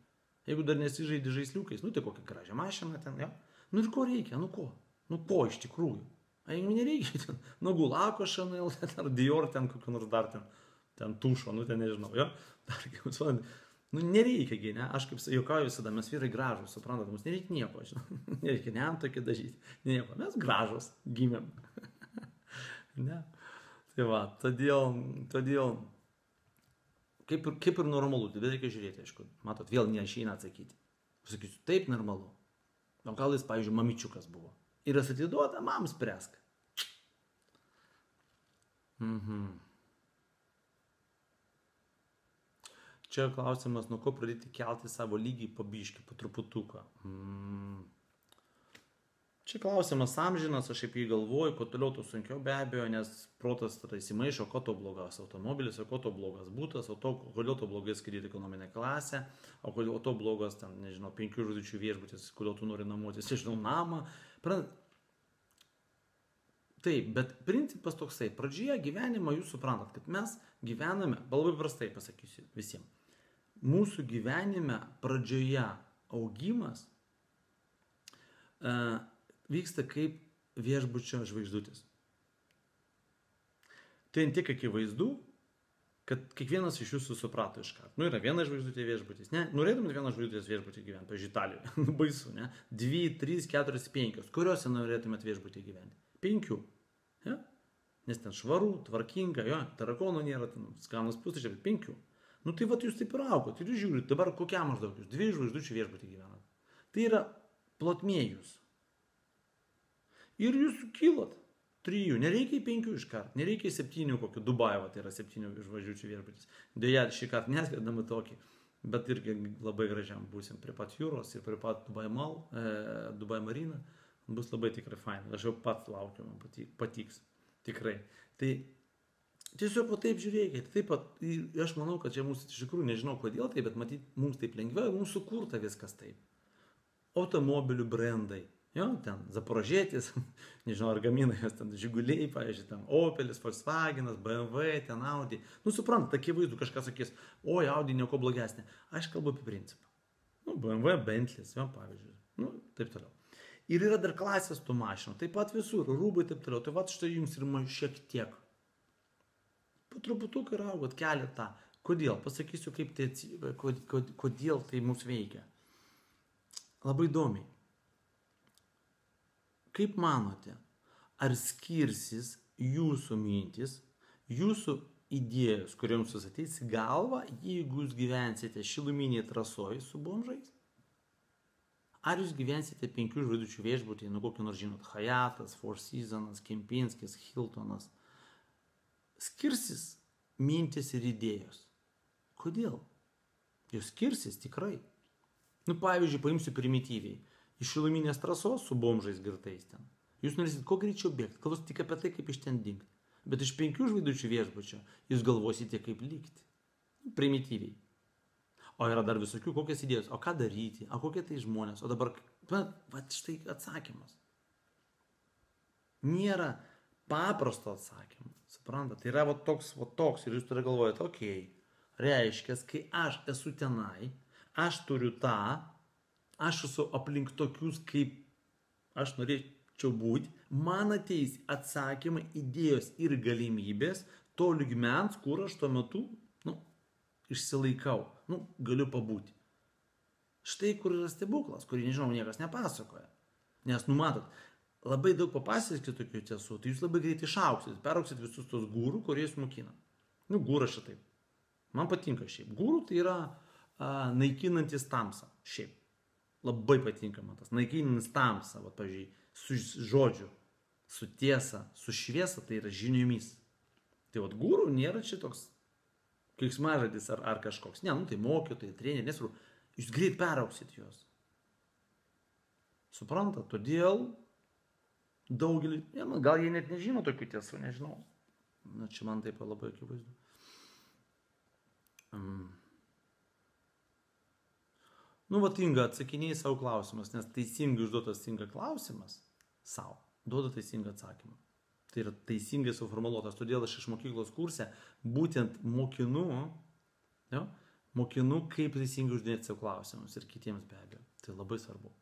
Jeigu dar nesižaidži žaisliukais, nu tai kokią gražią mašiną ten, jo. Nu ir ko reikia, nu ko? Nu ko iš tikrųjų? A jeigu nereikia, ten, nu gulako Chanel, ar Dior ten kokio nors dar ten ten tušo, nu ten nežinau, jo, dar kaip vadinate. Nu, nereikia, ne, aš kaip juokauju visada, mes vyrai gražus, suprantate, mums nereikia nieko, žinau, nereikia ne antokį dažyti, nieko, mes gražus gimėm. ne. Tai va, todėl, todėl, kaip ir, kaip ir normalu, tai reikia žiūrėti, aišku, matot, vėl neišeina atsakyti. Pasakysiu, taip normalu. O gal jis, pavyzdžiui, mamičiukas buvo. Ir jis atiduoda, mam spręsk. Mhm. Čia klausimas, nuo ko pradėti kelti savo lygį pabiški, po truputuką. Mm. Čia klausimas amžinas, aš apie jį galvoju, kuo toliau, tuo sunkiau be abejo, nes protas tada įsimaišo, ko to blogas automobilis, o ko to blogas būtas, o to, kodėl to blogai skaityti ekonominę klasę, o kodėl to blogas, ten, nežinau, penkių žudičių viešbutis, kodėl tu nori namuotis, nežinau, namą. Pranat, Taip, bet principas toksai, pradžioje gyvenimo jūs suprantat, kad mes gyvename, labai prastai pasakysiu visiems mūsų gyvenime pradžioje augimas e, vyksta kaip viešbučio žvaigždutės. Tai tiek akivaizdu, kad kiekvienas iš jūsų suprato iš karto. Nu, yra viena žvaigždutė viešbutis. Ne, norėtumėt vieną žvaigždutės viešbutį gyventi, pažiūrėjau, Italijoje. Nu, baisu, ne? Dvi, trys, keturios, penkios. Kuriuose norėtumėt viešbutį gyventi? Penkių. Ja? Nes ten švaru, tvarkinga, jo, tarakonų nėra, ten skanus pusryčiai, bet penkių. Nu tai va, jūs taip ir aukot. Ir jūs žiūrite, dabar kokia maždaug jūs, dvi žvaigždučių viešbutį gyvenat. Tai yra plotmėjus. Ir jūs kilot. Trijų, nereikia penkių iš karto, nereikia septynių kokių Dubajo, tai yra septynių žvaigždučių viešbutis. Deja, šį kartą neskridame tokį, bet irgi labai gražiam būsim prie pat jūros ir prie pat Dubai Mal, e, Dubai Marina. Bus labai tikrai fain. Aš jau pats laukiu, man patiks. Tikrai. Tai Tiesiog taip žiūrėkit, taip pat, aš manau, kad čia mūsų iš tikrųjų nežinau kodėl tai, bet matyt, mums taip lengviau, mums sukurta viskas taip. Automobilių brandai, jo, ten Zaporožėtis, nežinau ar gamina jos ten Žiguliai, pavyzdžiui, ten Opelis, Volkswagenas, BMW, ten Audi. Nu, suprant, akivaizdu, kažkas sakys, oi, Audi nieko blogesnė. Aš kalbu apie principą. Nu, BMW, Bentley's, jo, pavyzdžiui, nu, taip toliau. Ir yra dar klasės tų mašinų, taip pat visur, rūbai, taip toliau. Tai va, štai jums ir šiek tiek po truputuką ir augot keletą. Kodėl? Pasakysiu, kaip tai, kodėl tai mūsų veikia. Labai įdomiai. Kaip manote, ar skirsis jūsų mintis, jūsų idėjos, kuriuoms jūs ateis į galvą, jeigu jūs gyvensite šiluminėje trasoje su bomžais? Ar jūs gyvensite penkių žvaigždučių viešbutį, nu kokį nors žinot, Hayatas, Four Seasons, Kempinskis, Hiltonas, skirsis mintis ir idėjos. Kodėl? Jos skirsis tikrai. Nu, pavyzdžiui, paimsiu primityviai. Iš šiluminės trasos su bomžais girtais ten. Jūs norėsit kuo greičiau bėgti, kalbos tik apie tai, kaip iš ten dingti. Bet iš penkių žvaigždučių viešbučio jūs galvosite, kaip likti. Nu, primityviai. O yra dar visokių, kokias idėjos, o ką daryti, o kokie tai žmonės. O dabar, va štai atsakymas. Nėra paprasto atsakymo. Suprantate, tai yra va toks, va toks ir jūs tada galvojate, okei, okay, reiškia, kai aš esu tenai, aš turiu tą, aš esu aplink tokius, kaip aš norėčiau būti, man ateis atsakymai, idėjos ir galimybės to lygmens, kur aš tuo metu, nu, išsilaikau, nu, galiu pabūti. Štai kur yra stebuklas, kurį, nežinau, niekas nepasakoja. Nes, numatot, labai daug papasakokit tokių tiesų, tai jūs labai greitai išauksit, perauksit visus tos gūrų, kurie jūs mokina. Nu, gūra šitaip. Man patinka šiaip. Gūrų tai yra a, naikinantis tamsą. Šiaip. Labai patinka man tas. Naikinantis tamsą, va, pažiūrėjau, su žodžiu, su tiesa, su šviesa, tai yra žiniomis. Tai vad gūrų nėra čia toks keiksmažadis ar, ar kažkoks. Ne, nu tai mokytojai, treneriai, nesvarbu. Jūs greit perauksit juos. Suprantat, todėl daugelį, ja, gal jie net nežino tokių tiesų, nežinau. Na, čia man taip labai akivaizdu. Um. Nu, va, tinga, atsakiniai savo klausimas, nes teisingai užduotas tinga klausimas savo, duoda teisingą atsakymą. Tai yra teisingai suformuoluotas, todėl aš iš mokyklos kursę būtent mokinu, jo, mokinu, kaip teisingai uždėti savo klausimus ir kitiems be abejo. Tai labai svarbu.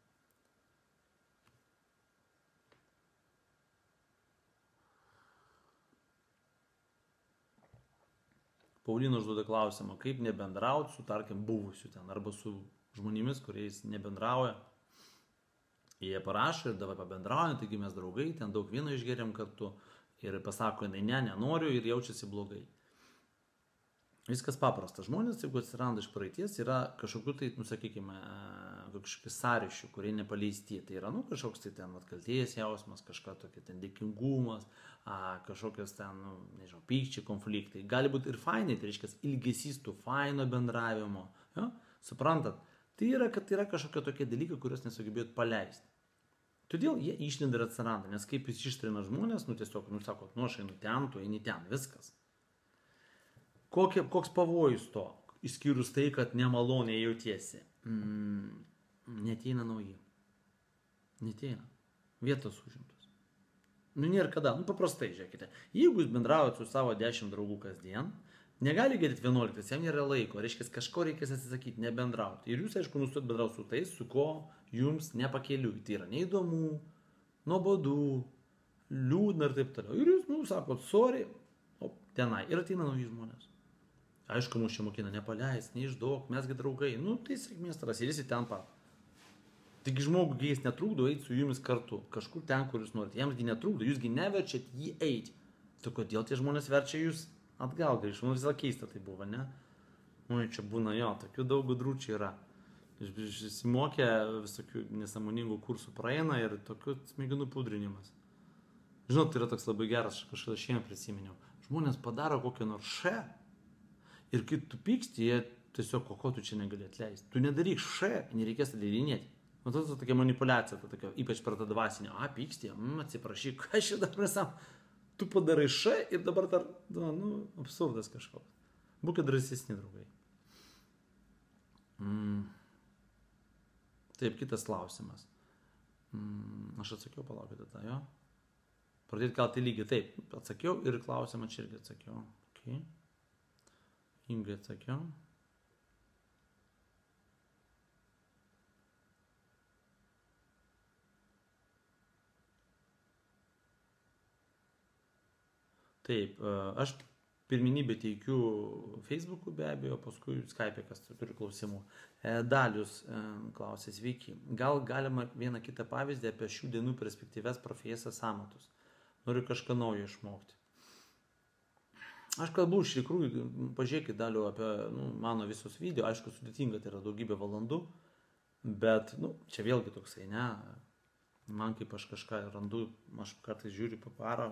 Paulina užduoda klausimą, kaip nebendrauti su, tarkim, buvusiu ten arba su žmonėmis, kuriais nebendrauja. Jie parašo ir dabar pabendraujam, taigi mes draugai, ten daug vyno išgeriam kartu ir pasako, jinai ne, nenoriu ir jaučiasi blogai. Viskas paprasta. Žmonės, jeigu atsiranda iš praeities, yra kažkokiu tai, nu, sakykime, kažkokiu sąryšiu, kurie nepaleisti. Tai yra, nu, kažkoks tai ten atkalties jausmas, kažką tokia ten dėkingumas, a, kažkokios ten, nu, nežinau, pykčiai, konfliktai. Gali būti ir fainai, tai reiškia ilgesys tų faino bendravimo. Jo? Suprantat? Tai yra, kad yra kažkokie tokie dalykai, kuriuos nesugebėjot paleisti. Todėl jie išlenda ir atsiranda, nes kaip jis ištrina žmonės, nu tiesiog, nu sako, nu aš einu ten, tu eini ten, viskas. Kokie, koks pavojus to, išskyrus tai, kad nemaloniai jautiesi. Mm, neteina nauji. Neteina. Vietos užimtos. Nu, nėra kada. Nu, paprastai, žiūrėkite. Jeigu jūs bendraujate su savo dešimt draugų kasdien, negali gerėti 11, jam nėra laiko. Reiškia, kažko reikės atsisakyti, nebendrauti. Ir jūs, aišku, nustot bendrauti su tais, su ko jums nepakeliu. Tai yra neįdomu, nuobodu, liūdna ir taip toliau. Ir jūs, nu, sakot, sorry, o tenai. Ir ateina nauji žmonės. Aišku, mūsų mokina nepaleis, neišduok, mesgi draugai. Nu, tai sėkmės taras ir jis į ten pat. Taigi žmogui jis netrukdo eiti su jumis kartu, kažkur ten, kur jūs norite. Jamsgi netrukdo, jūsgi neverčiat jį eiti. Tai kodėl tie žmonės verčia jūs atgal grįžti? Man visą keista tai buvo, ne? Nu, čia būna jo, tokių daug gudručių yra. Išsimokė visokių nesąmoningų kursų praeina ir tokių smegenų pudrinimas. Žinot, tai yra toks labai geras, kažkada šiandien prisiminiau. Žmonės padaro kokią nors še Ir kai tu pyksti, jie tiesiog, ko tu čia negali atleisti. Tu nedaryk š, nereikės atleidinėti. O nu, tada tokia manipulacija, ta tokia, ypač per tą dvasinę, a, pyksti, mm, atsiprašyk, ką aš čia dabar sam. Tu padarai š ir dabar dar, nu, nu absurdas kažkoks. Būkite drąsesni, draugai. Mm. Taip, kitas klausimas. Mm, aš atsakiau, palaukite tą, jo. Pradėti kelti lygį. Taip, atsakiau ir klausimą čia irgi atsakiau. Okay. Ingai atsakiau. Taip, e, aš pirminybę teikiu Facebook'u be abejo, paskui Skype, kas turi klausimų. E, Dalius e, klausė, sveiki. Gal galima vieną kitą pavyzdį apie šių dienų perspektyves profesijas amatus? Noriu kažką naujo išmokti. Aš kalbu iš tikrųjų, pažiūrėkit daliu apie nu, mano visus video, aišku, sudėtinga, tai yra daugybė valandų, bet, nu, čia vėlgi toksai, ne, man kaip aš kažką randu, aš kartais žiūriu po parą,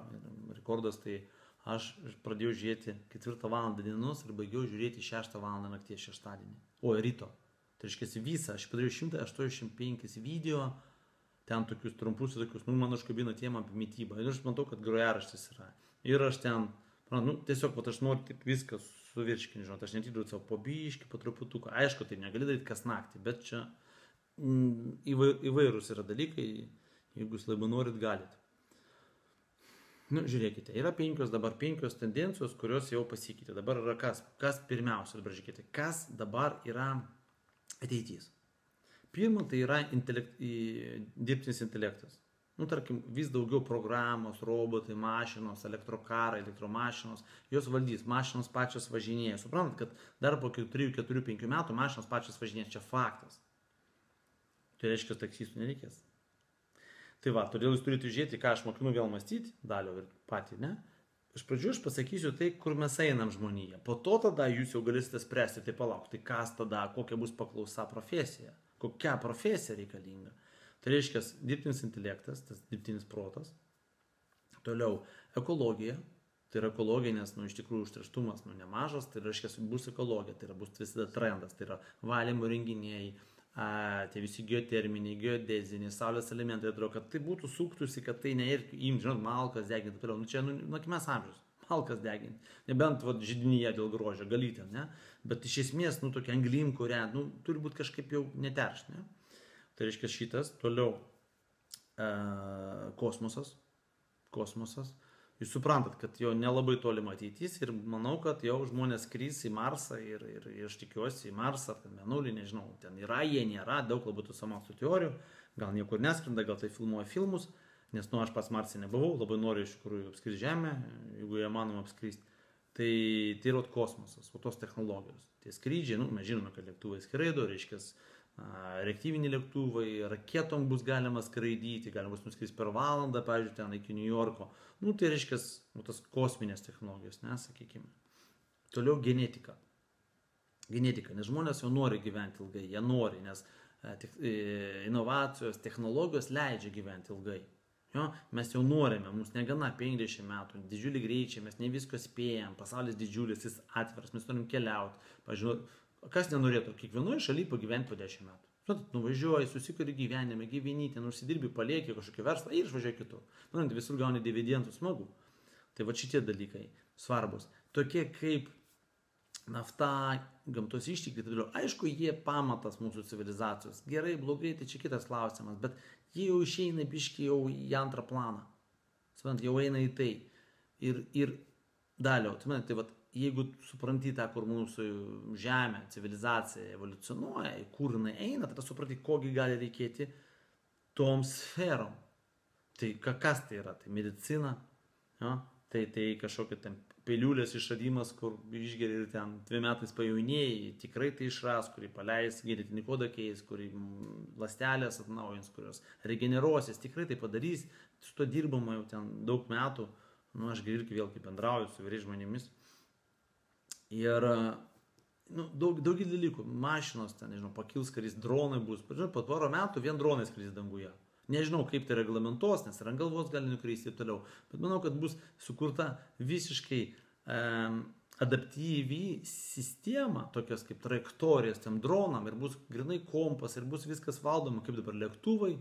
rekordas, tai aš pradėjau žiūrėti 4 val. dienos ir baigiau žiūrėti 6 val. nakties šeštadienį, o ryto. Tai reiškia visą, aš padariau 185 video, ten tokius trumpus, tokius, nu, man užkabino temą apie mytybą. Ir aš matau, kad grojaraštis yra. Ir aš ten Nu, tiesiog, vat, aš noriu taip viską suvirškinti, žinot, aš netiduodu savo po biški, po truputuką. Aišku, tai negali daryti kas naktį, bet čia mm, įvairūs yra dalykai, jeigu jūs labai norit, galit. Nu, žiūrėkite, yra penkios dabar penkios tendencijos, kurios jau pasikeitė. Dabar yra kas? Kas pirmiausia, dabar žiūrėkite, kas dabar yra ateitis. Pirma, tai yra intelekt, dirbtinis intelektas nu, tarkim, vis daugiau programos, robotai, mašinos, elektrokarai, elektromašinos, jos valdys, mašinos pačios važinėja. Suprantat, kad dar po 3, 4, 5 metų mašinos pačios važinės, čia faktas. Tai reiškia, taksistų nereikės. Tai va, todėl jūs turite žiūrėti, ką aš mokinu vėl mąstyti, dalio ir patį, ne? Iš pradžių aš pasakysiu tai, kur mes einam žmonėje. Po to tada jūs jau galėsite spręsti, tai palauk, tai kas tada, kokia bus paklausa profesija, kokia profesija reikalinga. Tai reiškia dirbtinis intelektas, tas dirbtinis protas. Toliau ekologija, tai yra ekologija, nes, nu, iš tikrųjų užterštumas, nu, nemažas, tai reiškia bus ekologija, tai yra bus visada trendas, tai yra valymo renginiai, a, tie visi geoterminiai, geodeziniai, saulės elementai, atrodo, kad tai būtų suktųsi, kad tai ne ir, imti, žinot, malkas deginti, toliau, nu čia, nu, nuo mes amžius, malkas deginti, nebent, va, židinyje dėl grožio, galite, ne, bet iš esmės, nu, tokia anglim, kurią, nu, turi būti kažkaip jau neterš, ne. Tai reiškia šitas, toliau, e, kosmosas, kosmosas, jūs suprantat, kad jo nelabai toli matyti ir manau, kad jau žmonės skrys į Marsą ir, ir, ir aš tikiuosi į Marsą, ar Menulį, nežinau, ten yra, jie nėra, daug labai tų samokslo teorijų, gal niekur neskrenda, gal tai filmuoja filmus, nes nu aš pats Marsą nebuvau, labai noriu iš tikrųjų apskristi Žemę, jeigu jie manoma apskristi. Tai, tai yra kosmosas, o tos technologijos. Tie skrydžiai, nu, mes žinome, kad lėktuvai skraido, reiškia, reaktyviniai lėktuvai, raketom bus galima skraidyti, galima bus nuskristi per valandą, pavyzdžiui, ten iki New Yorko. Nu, tai reiškia, nu, tas kosminės technologijos, nesakykime. Toliau genetika. Genetika, nes žmonės jau nori gyventi ilgai, jie nori, nes e, e, inovacijos, technologijos leidžia gyventi ilgai. Jo, mes jau norime, mums negana 50 metų, didžiulį greičiai, mes ne viską spėjam, pasaulis didžiulis, jis atviras, mes norim keliauti. Pažiūrėjau, Kas nenorėtų kiekvienoje šalyje pagyventi po 10 metų? Žinot, nuvažiuoji, susikuri gyvenime, gyveni, ten užsidirbi, palieki kažkokį verslą ir išvažiuoji kitur. Manant, visur gauni dividendų smagu. Tai va šitie dalykai svarbus. Tokie kaip nafta, gamtos ištekliai, tai aišku, jie pamatas mūsų civilizacijos. Gerai, blogai, tai čia kitas klausimas, bet jie jau išeina biški jau į antrą planą. Suprantat, jau eina į tai. Ir, ir daliau, tai, man, tai va, jeigu supranti tą, kur mūsų žemė, civilizacija evoliucionuoja, kur jinai eina, tada supranti, kogi gali reikėti tom sferom. Tai kas tai yra? Tai medicina, jo? tai, tai kažkokia ten piliulės išradimas, kur išgeri ir ten dvi metais pajaunėjai, tikrai tai išras, kurį paleis, genetinį kodą keis, kurį lastelės atnaujins, kurios regeneruosis, tikrai tai padarys, su to dirbama jau ten daug metų, nu aš irgi vėl kaip bendrauju su vyriais žmonėmis Ir nu, daug, daugelį dalykų, mašinos ten, nežinau, pakils karys, dronai bus, pažiūrėjau, po poro metų vien dronai skrys danguje. Nežinau, kaip tai reglamentos, nes ir ant galvos gali nukreisti ir toliau, bet manau, kad bus sukurta visiškai um, adaptyvi sistema, tokios kaip trajektorijas tiem dronam ir bus grinai kompas ir bus viskas valdoma, kaip dabar lėktuvai,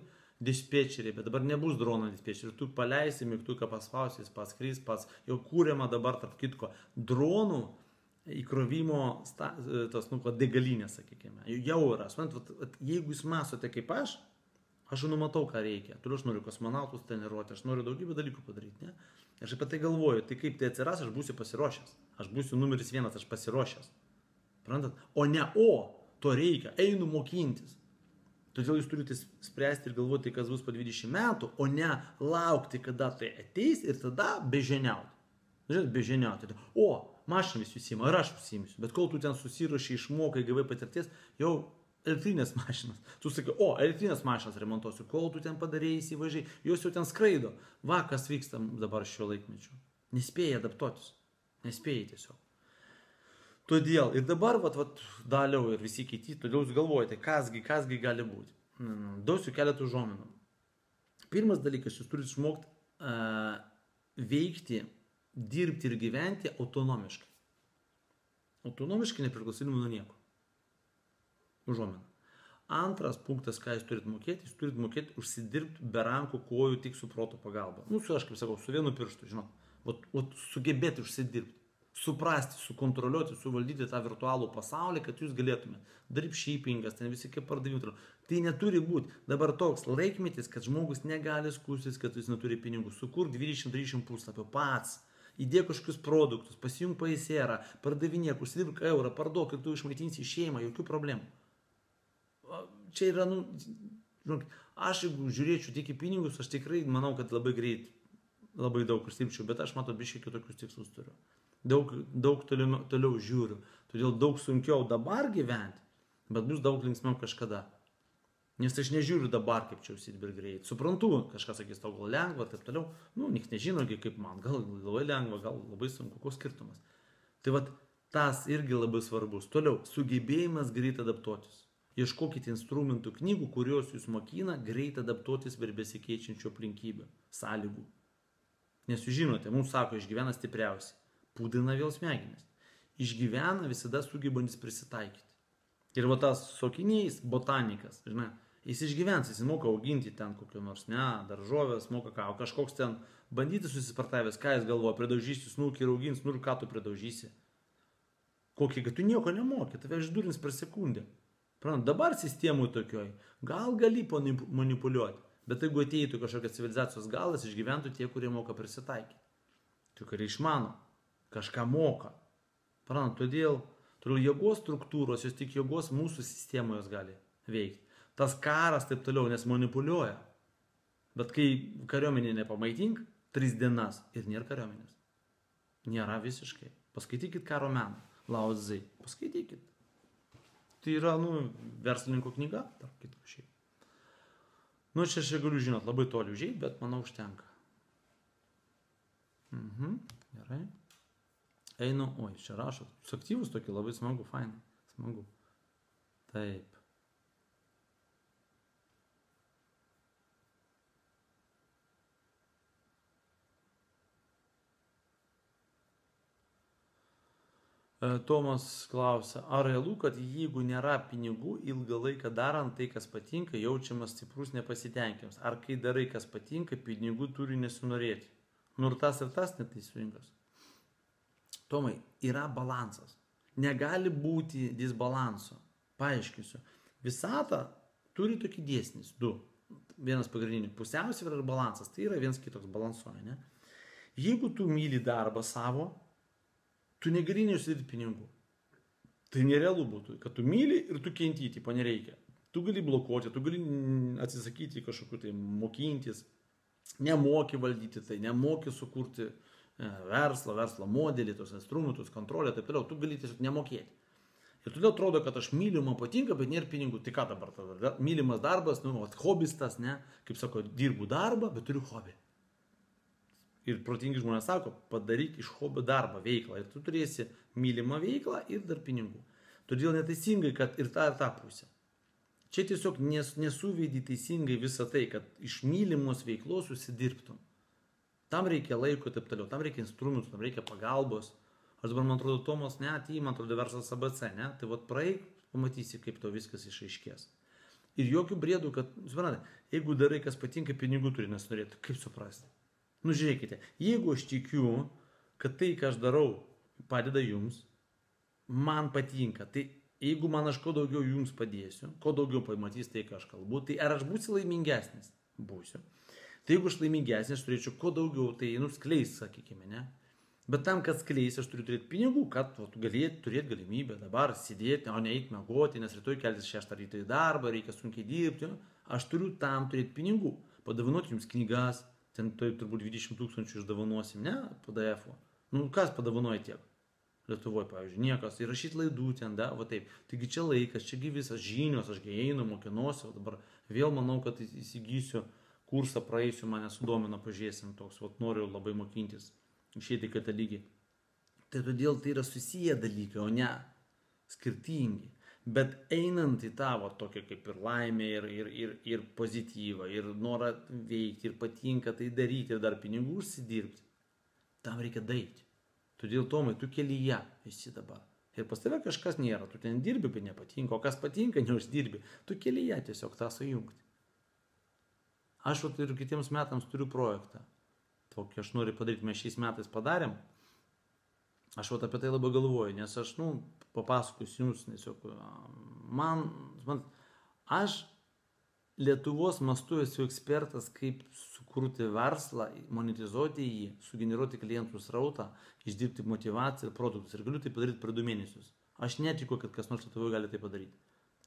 dispečeriai, bet dabar nebus drono dispečeriai, tu paleisi mygtuką paspausis, paskrys, pas, jau kūriama dabar, tarp kitko, dronų įkrovimo sta, e, tos, nu, degalinės, sakykime, jau yra. Suprantat, jeigu jūs mąstote kaip aš, aš jau numatau, ką reikia. Turiu, aš noriu kosmonautus treniruoti, aš noriu daugybę dalykų padaryti. Ne? Aš apie tai galvoju, tai kaip tai atsiras, aš būsiu pasiruošęs. Aš būsiu numeris vienas, aš pasiruošęs. Suprantat? O ne, o, to reikia, einu mokintis. Todėl jūs turite spręsti ir galvoti, kas bus po 20 metų, o ne laukti, kada tai ateis ir tada beženiauti. Žinot, beženiauti. O, mašiną visi užsima, ir aš užsimsiu. Bet kol tu ten susirašai, išmokai, gavai patirties, jau elektrinės mašinas. Tu sakai, o, elektrinės mašinas remontuosiu, kol tu ten padarėjai įsivažiai, jos jau ten skraido. Va, kas vyksta dabar šiuo laikmečiu. Nespėjai adaptuotis. Nespėjai tiesiog. Todėl ir dabar, vat, vat, daliau ir visi kiti, todėl jūs galvojate, kasgi, kasgi gali būti. Duosiu keletų žominų. Pirmas dalykas, jūs turite išmokti uh, veikti dirbti ir gyventi autonomiškai. Autonomiškai nepriklausomai nuo nieko. Užuomina. Antras punktas, ką jūs turite mokėti, jūs turite mokėti užsidirbti be rankų kojų tik su proto pagalba. Nu, su aš kaip sakau, su vienu pirštu, žinot. Ot, ot, sugebėti užsidirbti, suprasti, sukontroliuoti, suvaldyti tą virtualų pasaulį, kad jūs galėtumėte. Dropshippingas, ten visi kaip pardavimai. Tai neturi būti. Dabar toks laikmetis, kad žmogus negali skūstis, kad jis neturi pinigų. Sukur 20-30 puslapio pats įdėk kažkokius produktus, pasijung paisėrą, pardavinėk, užsidirbk eurą, parduok ir tu išmaitinsi šeimą, jokių problemų. Čia yra, nu, žinok, aš jeigu žiūrėčiau tik į pinigus, aš tikrai manau, kad labai greit, labai daug užsidirbčiau, bet aš matau biškai kitokius tikslus turiu. Daug, daug toliau, toliau žiūriu, todėl daug sunkiau dabar gyventi, bet bus daug linksmiau kažkada. Nes aš nežiūriu dabar, kaip čia užsidirbi greit. Suprantu, kažkas sakys, tau gal lengva, taip toliau. Nu, nieks nežino, kaip man, gal labai lengva, gal labai sunku, koks skirtumas. Tai vad, tas irgi labai svarbus. Toliau, sugebėjimas greit adaptuotis. Ieškokite instrumentų knygų, kurios jūs mokina greit adaptuotis ir besikeičiančių aplinkybių, sąlygų. Nes jūs žinote, mums sako, išgyvena stipriausiai. Pūdina vėl smegenis. Išgyvena visada sugebantis prisitaikyti. Ir va tas sokinys, botanikas, žinai, jis išgyvens, jis moka auginti ten kokio nors, ne, daržovės, moka ką, o kažkoks ten bandyti susispartavęs, ką jis galvoja, pridaužysi snukį ir augins, nu ir ką tu pridaužysi. Kokį, kad tu nieko nemoki, tave išdurins per sekundę. Prant, dabar sistemui tokioj, gal gali manipuliuoti, bet jeigu ateitų kažkokia civilizacijos galas, išgyventų tie, kurie moka prisitaikyti. Tie, kurie išmano, kažką moka. Prant, todėl, todėl jėgos struktūros, jos tik jėgos mūsų sistemoje jos gali veikti. Tas karas taip toliau, nes manipuliuoja. Bet kai kariuomenė nepamaitink, tris dienas ir nėra kariuomenės. Nėra visiškai. Paskaitykit karo meną. Lauzai. Paskaitykit. Tai yra, nu, verslininko knyga, tarp kitko šiaip. Nu, čia aš galiu žinot, labai toli užėjti, bet manau užtenka. Mhm, gerai. Einu, oi, čia rašot. Jūs aktyvus tokie, labai smagu, fainai, smagu. Taip. E, Tomas klausia, ar realu, kad jeigu nėra pinigų, ilgą laiką darant tai, kas patinka, jaučiamas stiprus nepasitenkinimas. Ar kai darai, kas patinka, pinigų turi nesinorėti. Nu ir tas ir tas neteisingas. Tomai, yra balansas. Negali būti disbalanso. Paaiškinsiu. Visata turi tokį dėsnis. Du. Vienas pagrindinių. Pusiausvyrą ir balansas. Tai yra vienas kitoks balansuoja. Ne? Jeigu tu myli darbą savo, tu negali neužsidirbti pinigų. Tai nerealu būtų, kad tu myli ir tu kenti, tipo nereikia. Tu gali blokuoti, tu gali atsisakyti kažkokiu tai mokintis, nemoki valdyti tai, nemoki sukurti e, verslą, verslo modelį, tos instrumentus, kontrolę ir taip toliau, tu gali tiesiog nemokėti. Ir todėl atrodo, kad aš myliu, man patinka, bet nėra pinigų. Tai ką dabar tada? Mylimas darbas, nu, vat, hobis tas, ne? Kaip sako, dirbu darbą, bet turiu hobį. Ir protingi žmonės sako, padaryk iš hobio darbą, veiklą. Ir tu turėsi mylimą veiklą ir dar pinigų. Todėl neteisingai, kad ir ta ir ta pusė. Čia tiesiog nes, nesuvedi teisingai visą tai, kad iš mylimos veiklos susidirbtum. Tam reikia laiko ir taip toliau, tam reikia instrumentų, tam reikia pagalbos. Aš dabar, man atrodo, Tomas net į, man atrodo, verslas ABC, ne? Tai vad praeik, pamatysi, kaip to viskas išaiškės. Ir jokių briedų, kad, suprantate, jeigu darai, kas patinka, pinigų turi nesunorėti, kaip suprasti? Nu žiūrėkite, jeigu aš tikiu, kad tai, ką aš darau, padeda jums, man patinka, tai jeigu man aš kuo daugiau jums padėsiu, kuo daugiau pamatys tai, ką aš kalbu, tai ar aš būsiu laimingesnis? Būsiu. Tai jeigu aš laimingesnis, aš turėčiau kuo daugiau tai nuskleis, sakykime, ne? Bet tam, kad skleis, aš turiu turėti pinigų, kad tu galėtum turėti galimybę dabar sėdėti, o ne eiti mėgoti, nes rytoj keltis šeštą ryto į darbą, reikia sunkiai dirbti. Aš turiu tam turėti pinigų, padovanoti jums knygas, ten tai turbūt 20 tūkstančių išdavanosim, ne, PDF. -o. Nu, kas padavanoja tiek? Lietuvoje, pavyzdžiui, niekas. Įrašyti laidų ten, da, va taip. Taigi čia laikas, čiagi visas žinios, aš einu, mokinuosi, o dabar vėl manau, kad įsigysiu kursą, praeisiu, mane sudomino, pažiūrėsim, toks, va, noriu labai mokintis, išėti kitą lygį. Tai todėl tai yra susiję dalykai, o ne skirtingi. Bet einant į tavo tokią kaip ir laimę, ir, ir, ir, ir pozityvą, ir norą veikti, ir patinka tai daryti, ir dar pinigų užsidirbti, tam reikia daryti. Todėl, Tomai, tu kelyje esi dabar. Ir pas tave kažkas nėra, tu ten dirbi, bet nepatinka, o kas patinka, neuždirbi. Tu kelyje tiesiog tą sujungti. Aš ir kitiems metams turiu projektą. Tokį aš noriu padaryti, mes šiais metais padarėm. Aš vat apie tai labai galvoju, nes aš, nu, papasakosiu jums, tiesiog, man, man, aš Lietuvos mastu esu ekspertas, kaip sukurti verslą, monetizuoti jį, sugeneruoti klientų srautą, išdirbti motivaciją ir produktus. Ir galiu tai padaryti per du mėnesius. Aš netikiu, kad kas nors Lietuvoje gali tai padaryti.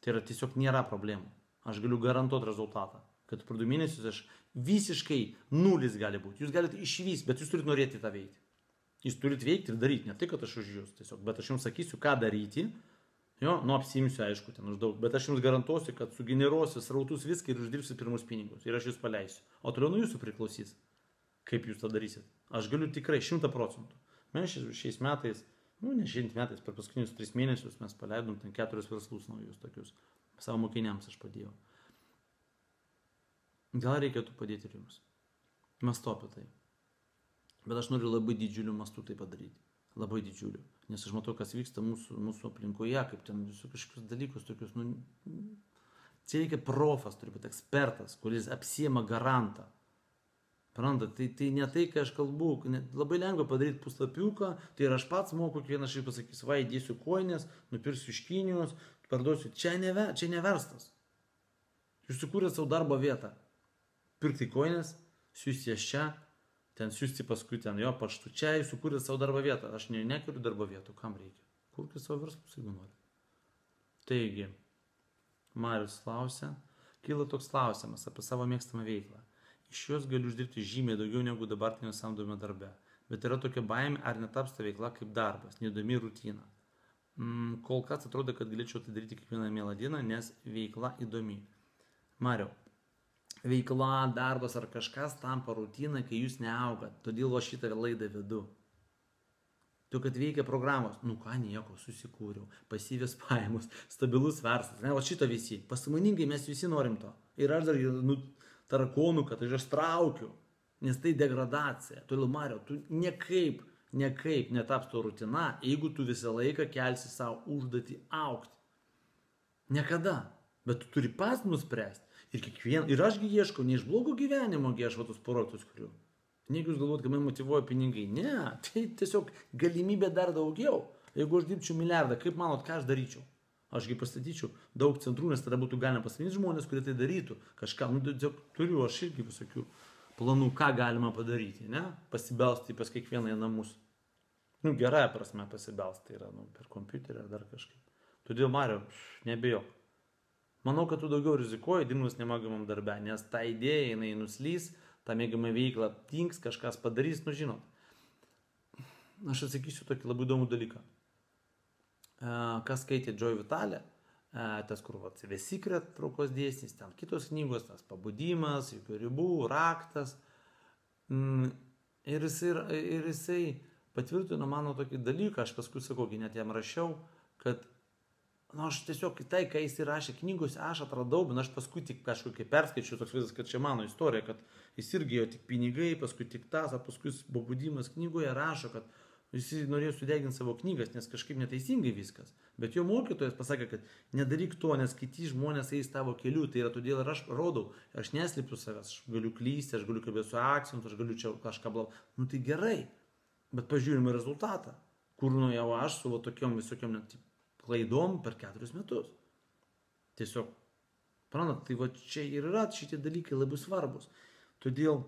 Tai yra tiesiog nėra problemų. Aš galiu garantuoti rezultatą. Kad per du mėnesius aš visiškai nulis gali būti. Jūs galite išvys, bet jūs turite norėti tą veikti. Jūs turite veikti ir daryti, ne tai, kad aš už jūs tiesiog, bet aš jums sakysiu, ką daryti, Jo, nu apsimsiu, aišku, ten už daug, bet aš jums garantuosiu, kad sugeneruosiu srautus viską ir uždirbsiu pirmus pinigus ir aš jūs paleisiu. O toliau nuo jūsų priklausys, kaip jūs tą darysit. Aš galiu tikrai šimta procentų. Mes šiais, metais, nu ne šiais metais, per paskutinius tris mėnesius mes paleidom ten keturis verslus naujus tokius. Savo mokiniams aš padėjau. Gal reikėtų padėti ir jums. Mastu apie tai. Bet aš noriu labai didžiuliu mastu tai padaryti. Labai didžiuliu. Nes aš matau, kas vyksta mūsų, mūsų aplinkoje, kaip ten visus kažkokius dalykus tokius. Nu, čia reikia profas, turi būti ekspertas, kuris apsiema garantą. Prantat, tai, tai ne tai, ką aš kalbu, ne, labai lengva padaryti puslapiuką, tai ir aš pats moku, kiekvienas šiaip pasakys, va, įdėsiu koinės, nupirsiu iš Kinijos, parduosiu, čia, neve, čia neverstas. Jūs sukūrėte savo darbo vietą. Pirkti koinės, siūsti jas čia, ten siūsti paskui ten jo paštu. Čia jūs sukūrėte savo darbo vietą. Aš ne, nekuriu darbo vietų, kam reikia. Kurkite savo verslus, jeigu norite. Taigi, Marius klausia, kyla toks klausimas apie savo mėgstamą veiklą. Iš jos galiu uždirbti žymiai daugiau negu dabartinio samdomio darbe. Bet yra tokia baimė, ar netaps ta veikla kaip darbas, neįdomi rutina. Mm, kol kas atrodo, kad galėčiau tai daryti kiekvieną mielą dieną, nes veikla įdomi. Mariau, veikla, darbas ar kažkas tampa rutina, kai jūs neaugat. Todėl aš šitą laidą vedu. Tu, kad veikia programos, nu ką nieko, susikūriau, pasyvės pajamos, stabilus verslas, ne, o šito visi, pasimoningai mes visi norim to. Ir aš dar, nu, tarakonų, kad aš traukiu, nes tai degradacija. Todėl, Mario, tu niekaip, niekaip netaps to rutina, jeigu tu visą laiką kelsi savo užduotį aukti. Niekada. Bet tu turi pas nuspręsti. Ir, kiekvien, ir ašgi ieškau, ne iš blogo gyvenimo, gi aš va tus projektus kuriu. Negi jūs galvojat, kad mane motivuoja pinigai. Ne, tai tiesiog galimybė dar daugiau. Jeigu aš dirbčiau milijardą, kaip manot, ką aš daryčiau? Ašgi pastatyčiau daug centrų, nes tada būtų galima pasamdyti žmonės, kurie tai darytų. Kažką, nu, tiesiog turiu aš irgi visokių planų, ką galima padaryti, ne? Pasibelsti pas kiekvieną į namus. Nu, gerąją prasme pasibelsti yra, nu, per kompiuterį ar dar kažkaip. Todėl, Mario, nebijok. Manau, kad tu daugiau rizikuoji dirbdamas nemėgamam darbę, nes ta idėja jinai nuslys, ta mėgama veikla tinks, kažkas padarys, nu žinot. Aš atsakysiu tokį labai įdomų dalyką. Kas skaitė Joy Vitalė, tas kur vat, The Secret traukos dėsnis, ten kitos knygos, tas pabudimas, jokių ribų, raktas. Mm, ir jisai, ir jisai patvirtino mano tokį dalyką, aš paskui sakau, net jam rašiau, kad nu, aš tiesiog tai, ką jis įrašė knygose, aš atradau, bet aš paskui tik kažkokį perskaičiu, toks visas, kad čia mano istorija, kad jis irgi jo tik pinigai, paskui tik tas, o paskui pabudimas knygoje rašo, kad jis norėjo sudeginti savo knygas, nes kažkaip neteisingai viskas. Bet jo mokytojas pasakė, kad nedaryk to, nes kiti žmonės eis tavo keliu, tai yra todėl ir aš rodau, aš neslipiu savęs, aš galiu klysti, aš galiu kalbėti su akcentu, aš galiu čia kažką blau. Nu tai gerai, bet pažiūrime rezultatą, kur nuėjau aš su va, tokiom visokiom net klaidom per keturis metus. Tiesiog, pranat, tai va čia ir yra šitie dalykai labai svarbus. Todėl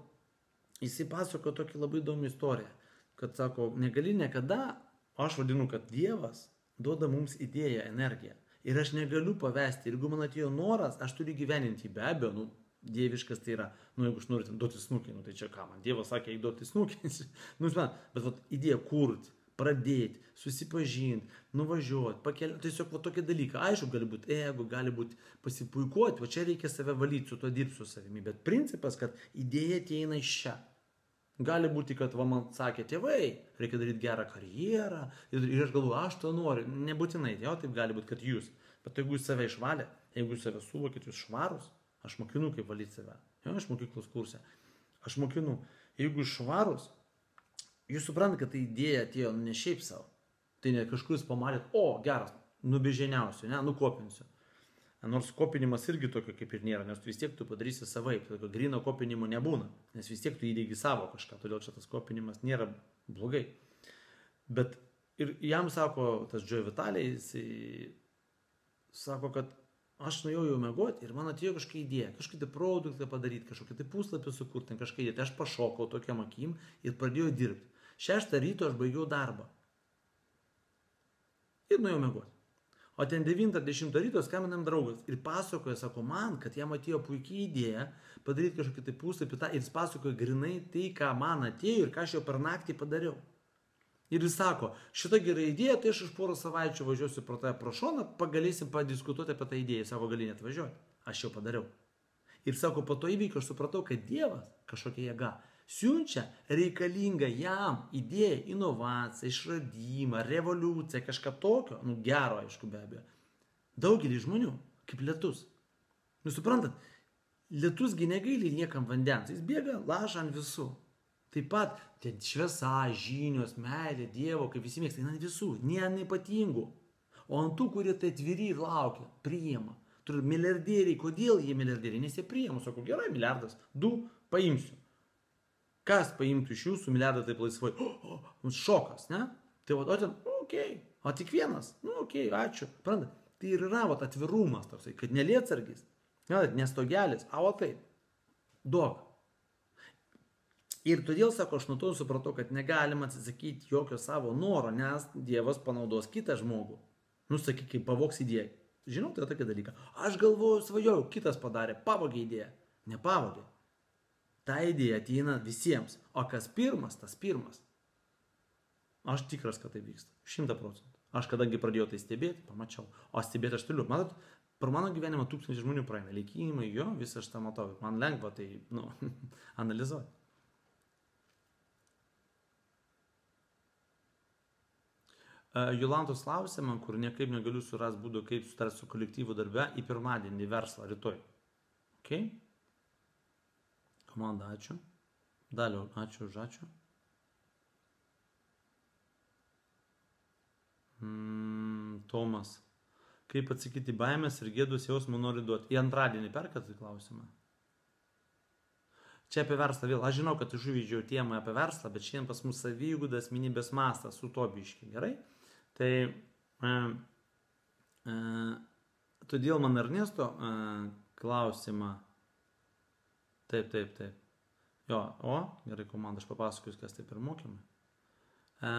jisai pasako tokį labai įdomią istoriją, kad sako, negali niekada, aš vadinu, kad Dievas duoda mums idėją, energiją. Ir aš negaliu pavesti, ir jeigu man atėjo noras, aš turiu gyveninti, be abejo, nu, dieviškas tai yra, nu jeigu aš noriu duoti snukį, nu tai čia ką man, Dievas sakė, eik duoti snukį, nu, man, bet vat, idėja kurti, pradėti, susipažinti, nuvažiuoti, pakelti, tiesiog va tokie dalykai. Aišku, gali būti ego, gali būti pasipuikuoti, va čia reikia save valyti, su to dirbti su savimi, bet principas, kad idėja ateina iš čia. Gali būti, kad va, man sakė tėvai, reikia daryti gerą karjerą ir, ir aš galvoju, aš to noriu. Nebūtinai, jo, taip gali būti, kad jūs. Bet jeigu jūs save išvalė, jeigu jūs save suvokit, jūs švarus, aš mokinu, kaip valyti save. Jo, aš mokyklos kursė. Aš mokinu, jeigu švarus, jūs suprantate, kad ta idėja atėjo ne šiaip savo. Tai ne kažkur jūs pamatėt, o geras, nubežiniausiu, ne, nukopinsiu. Nors kopinimas irgi tokio kaip ir nėra, nes vis tiek tu padarysi savaip, tokio grino kopinimo nebūna, nes vis tiek tu įdėgi savo kažką, todėl čia tas kopinimas nėra blogai. Bet ir jam sako, tas Džojo Vitaliai, jis sako, kad aš nuėjau jau mėgoti ir man atėjo kažkokia idėja, kažkokį tai produktą padaryti, kažkokį tai puslapį sukurti, kažką įdėti. Aš pašokau tokiam akim ir pradėjau dirbti. Šeštą ryto aš baigiau darbą. Ir nuėjau mėgoti. O ten 9-10 ryto skambinam draugas ir pasakoja, sako man, kad jam atėjo puikiai idėja padaryti kažkokį tai puslapį tą ir jis pasakoja grinai tai, ką man atėjo ir ką aš jau per naktį padariau. Ir jis sako, šita gera idėja, tai aš iš porą savaičių važiuosiu pro tave pro šoną, pagalėsim padiskutuoti apie tą idėją. Sako, gali net važiuoti. Aš jau padariau. Ir sako, po to įvykio aš supratau, kad Dievas, kažkokia jėga, siunčia reikalingą jam idėją, inovaciją, išradimą, revoliuciją, kažką tokio, nu gero, aišku, be abejo. Daugelį žmonių, kaip lietus. Jūs suprantat, lietusgi negaili niekam vandens, jis bėga, laža ant visų. Taip pat ten šviesa, žinios, meilė, Dievo, kaip visi mėgsta, ant visų, ne ant ypatingų. O ant tų, kurie tai atviri ir laukia, priima. Turiu milijardieriai, kodėl jie milijardieriai, nes jie priima, sako, gerai, milijardas, du paimsiu. Kas paimtų iš jūsų milijardą taip laisvai? O, o, o, šokas, ne? Tai va, o ten, okei, okay. o tik vienas, nu, okei, okay, ačiū. Pranda, tai ir yra va, atvirumas toksai, kad nelietsargis, ne, nestogelis, o taip, duok. Ir todėl, sako, aš nuo to supratau, kad negalima atsisakyti jokio savo noro, nes Dievas panaudos kitą žmogų. Nusakyk, pavoks idėją. Žinau, tai yra tokia dalyka. Aš galvoju, svajojau, kitas padarė, pavogė idėją. Nepavogė. Ta idėja ateina visiems. O kas pirmas, tas pirmas. Aš tikras, kad tai vyksta. Šimta procentų. Aš kadangi pradėjau tai stebėti, pamačiau. O stebėti aš turiu. Matot, per mano gyvenimą tūkstančiai žmonių praeina. Likimai, jo, visą aš tą matau. Man lengva tai, nu, analizuoti. Jolantos klausimą, kur niekaip negaliu surasti būdų, kaip sutarti su kolektyvu darbe į pirmadienį, verslą, rytoj. Ok? Komanda, ačiū. Daliau, ačiū už ačiū. Mm, Tomas. Kaip atsakyti baimės ir gėdus jausmą nori duoti? Į antradienį perkat klausimą. Čia apie verslą vėl. Aš žinau, kad žuvydžiau temą apie verslą, bet šiandien pas mus savygudas, minybės mastas, su to biški. Gerai? Tai e, e, todėl man Ernesto e, klausimą. Taip, taip, taip. Jo, o, gerai komanda, aš papasakosiu, kas tai per mokymai. E,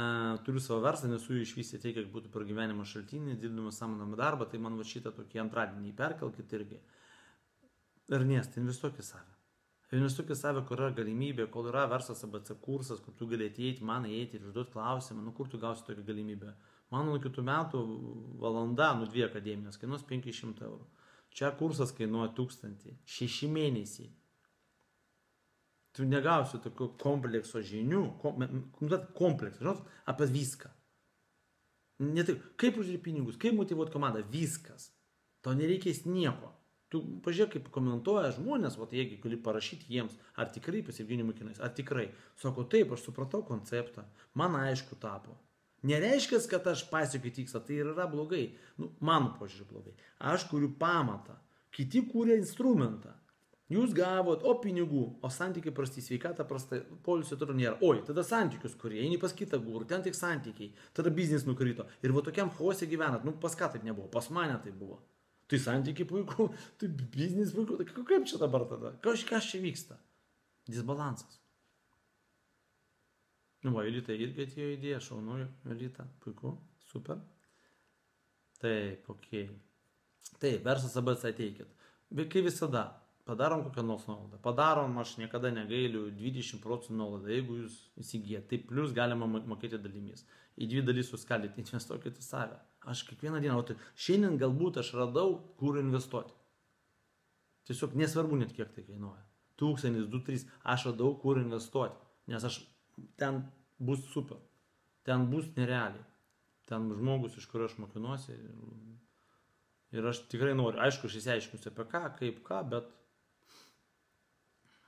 turiu savo verslą, nesu jų išvystę tiek, kiek būtų per gyvenimo šaltinį, dirbdamas samdomą darbą, tai man va šitą tokį antradienį perkelkit irgi. Ernestai, investuok į save. Investuok į save, kur yra galimybė, kol yra verslas ABC kursas, kur tu gali ateiti, man įeiti ir užduoti klausimą, nu kur tu gausi tokią galimybę. Man nuo kitų metų valanda, nu dvi akademijos, kainuos 500 eurų. Čia kursas kainuoja 1000, šeši mėnesiai. Tu negausi tokio komplekso žinių, kom, nu, kompleksą, žinot, apie viską. Ne tik, kaip uždirbti pinigus, kaip motivuoti komandą, viskas. Tau nereikės nieko. Tu pažiūrėk, kaip komentuoja žmonės, o jeigu gali parašyti jiems, ar tikrai pasivginimų kinais, ar tikrai. Sako, taip, aš supratau konceptą, man aišku tapo. Nereiškia, kad aš pasiekiu tikslą, tai yra blogai. Nu, mano požiūrį blogai. Aš kuriu pamatą, kiti kūrė instrumentą. Jūs gavot, o pinigų, o santykiai prasti, sveikata prasta, polisio turi nėra. Oi, tada santykius kurie, eini pas kitą gūrų, ten tik santykiai, tada biznis nukrito. Ir va tokiam chaose gyvenat, nu pas ką taip nebuvo, pas mane tai buvo. Tai santykiai puiku, tai biznis puiku, tai kaip čia dabar tada, kažkas čia vyksta. Disbalansas. Nu, va, Elita irgi atėjo idėja, šaunu, Elita, puiku, super. Taip, ok. Taip, verslas abas ateikit. Bet kaip visada, padarom kokią nors nuolaidą. Padarom, aš niekada negailiu 20 procentų nuolaidą, jeigu jūs įsigijate. Taip, plus galima mokėti dalimis. Į dvi dalis suskaldyti, investuokite į save. Aš kiekvieną dieną, o tai šiandien galbūt aš radau, kur investuoti. Tiesiog nesvarbu net kiek tai kainuoja. Tūkstantis, du, trys, aš radau, kur investuoti. Nes aš ten bus super. Ten bus nerealiai. Ten žmogus, iš kurio aš mokinuosi. Ir aš tikrai noriu, aišku, aš įsiaiškinsiu apie ką, kaip ką, bet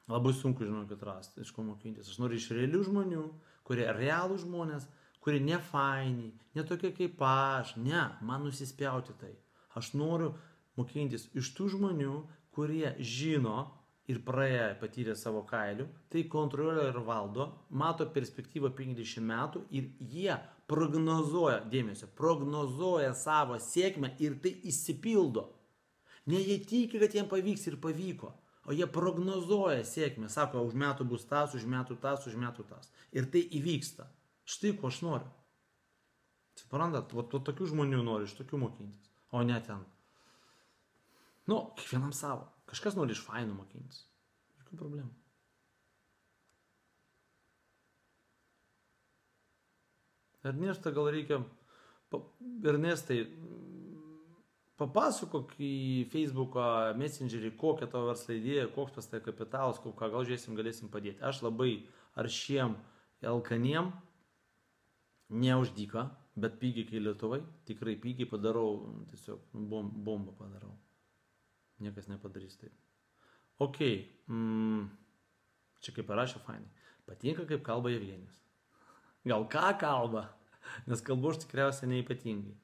labai sunku, žinokit, rasti, iš ko mokintis. Aš noriu iš realių žmonių, kurie realų žmonės, kurie ne faini, ne tokie kaip aš, ne, man nusispjauti tai. Aš noriu mokintis iš tų žmonių, kurie žino, ir praėję patyrė savo kailių, tai kontroliuoja ir valdo, mato perspektyvą 50 metų ir jie prognozuoja, dėmesio, prognozuoja savo sėkmę ir tai įsipildo. Ne jie tiki, kad jiems pavyks ir pavyko, o jie prognozuoja sėkmę, sako, už metų bus tas, už metų tas, už metų tas. Ir tai įvyksta. Štai ko aš noriu. Suprantat, va, to tokių žmonių noriu, iš tokių mokintis, o ne ten. Nu, kiekvienam savo. Kažkas nori iš fainų mokintis. Jokių problemų. Ernesta gal reikia, Ernestai, papasakok į Facebooką, Messengerį, kokia tavo verslo idėja, koks pas tai kapitalas, ką gal žiūrėsim, galėsim padėti. Aš labai aršiem, alkaniem, ne už dyką, bet pigiai kai Lietuvai, tikrai pigiai padarau, tiesiog nu, bom, bombą padarau. Niekas nepadarys taip. Ok, mm, čia kaip parašė fainai. Patinka, kaip kalba Evgenijus. Gal ką kalba, nes kalbu aš tikriausiai neipatingai.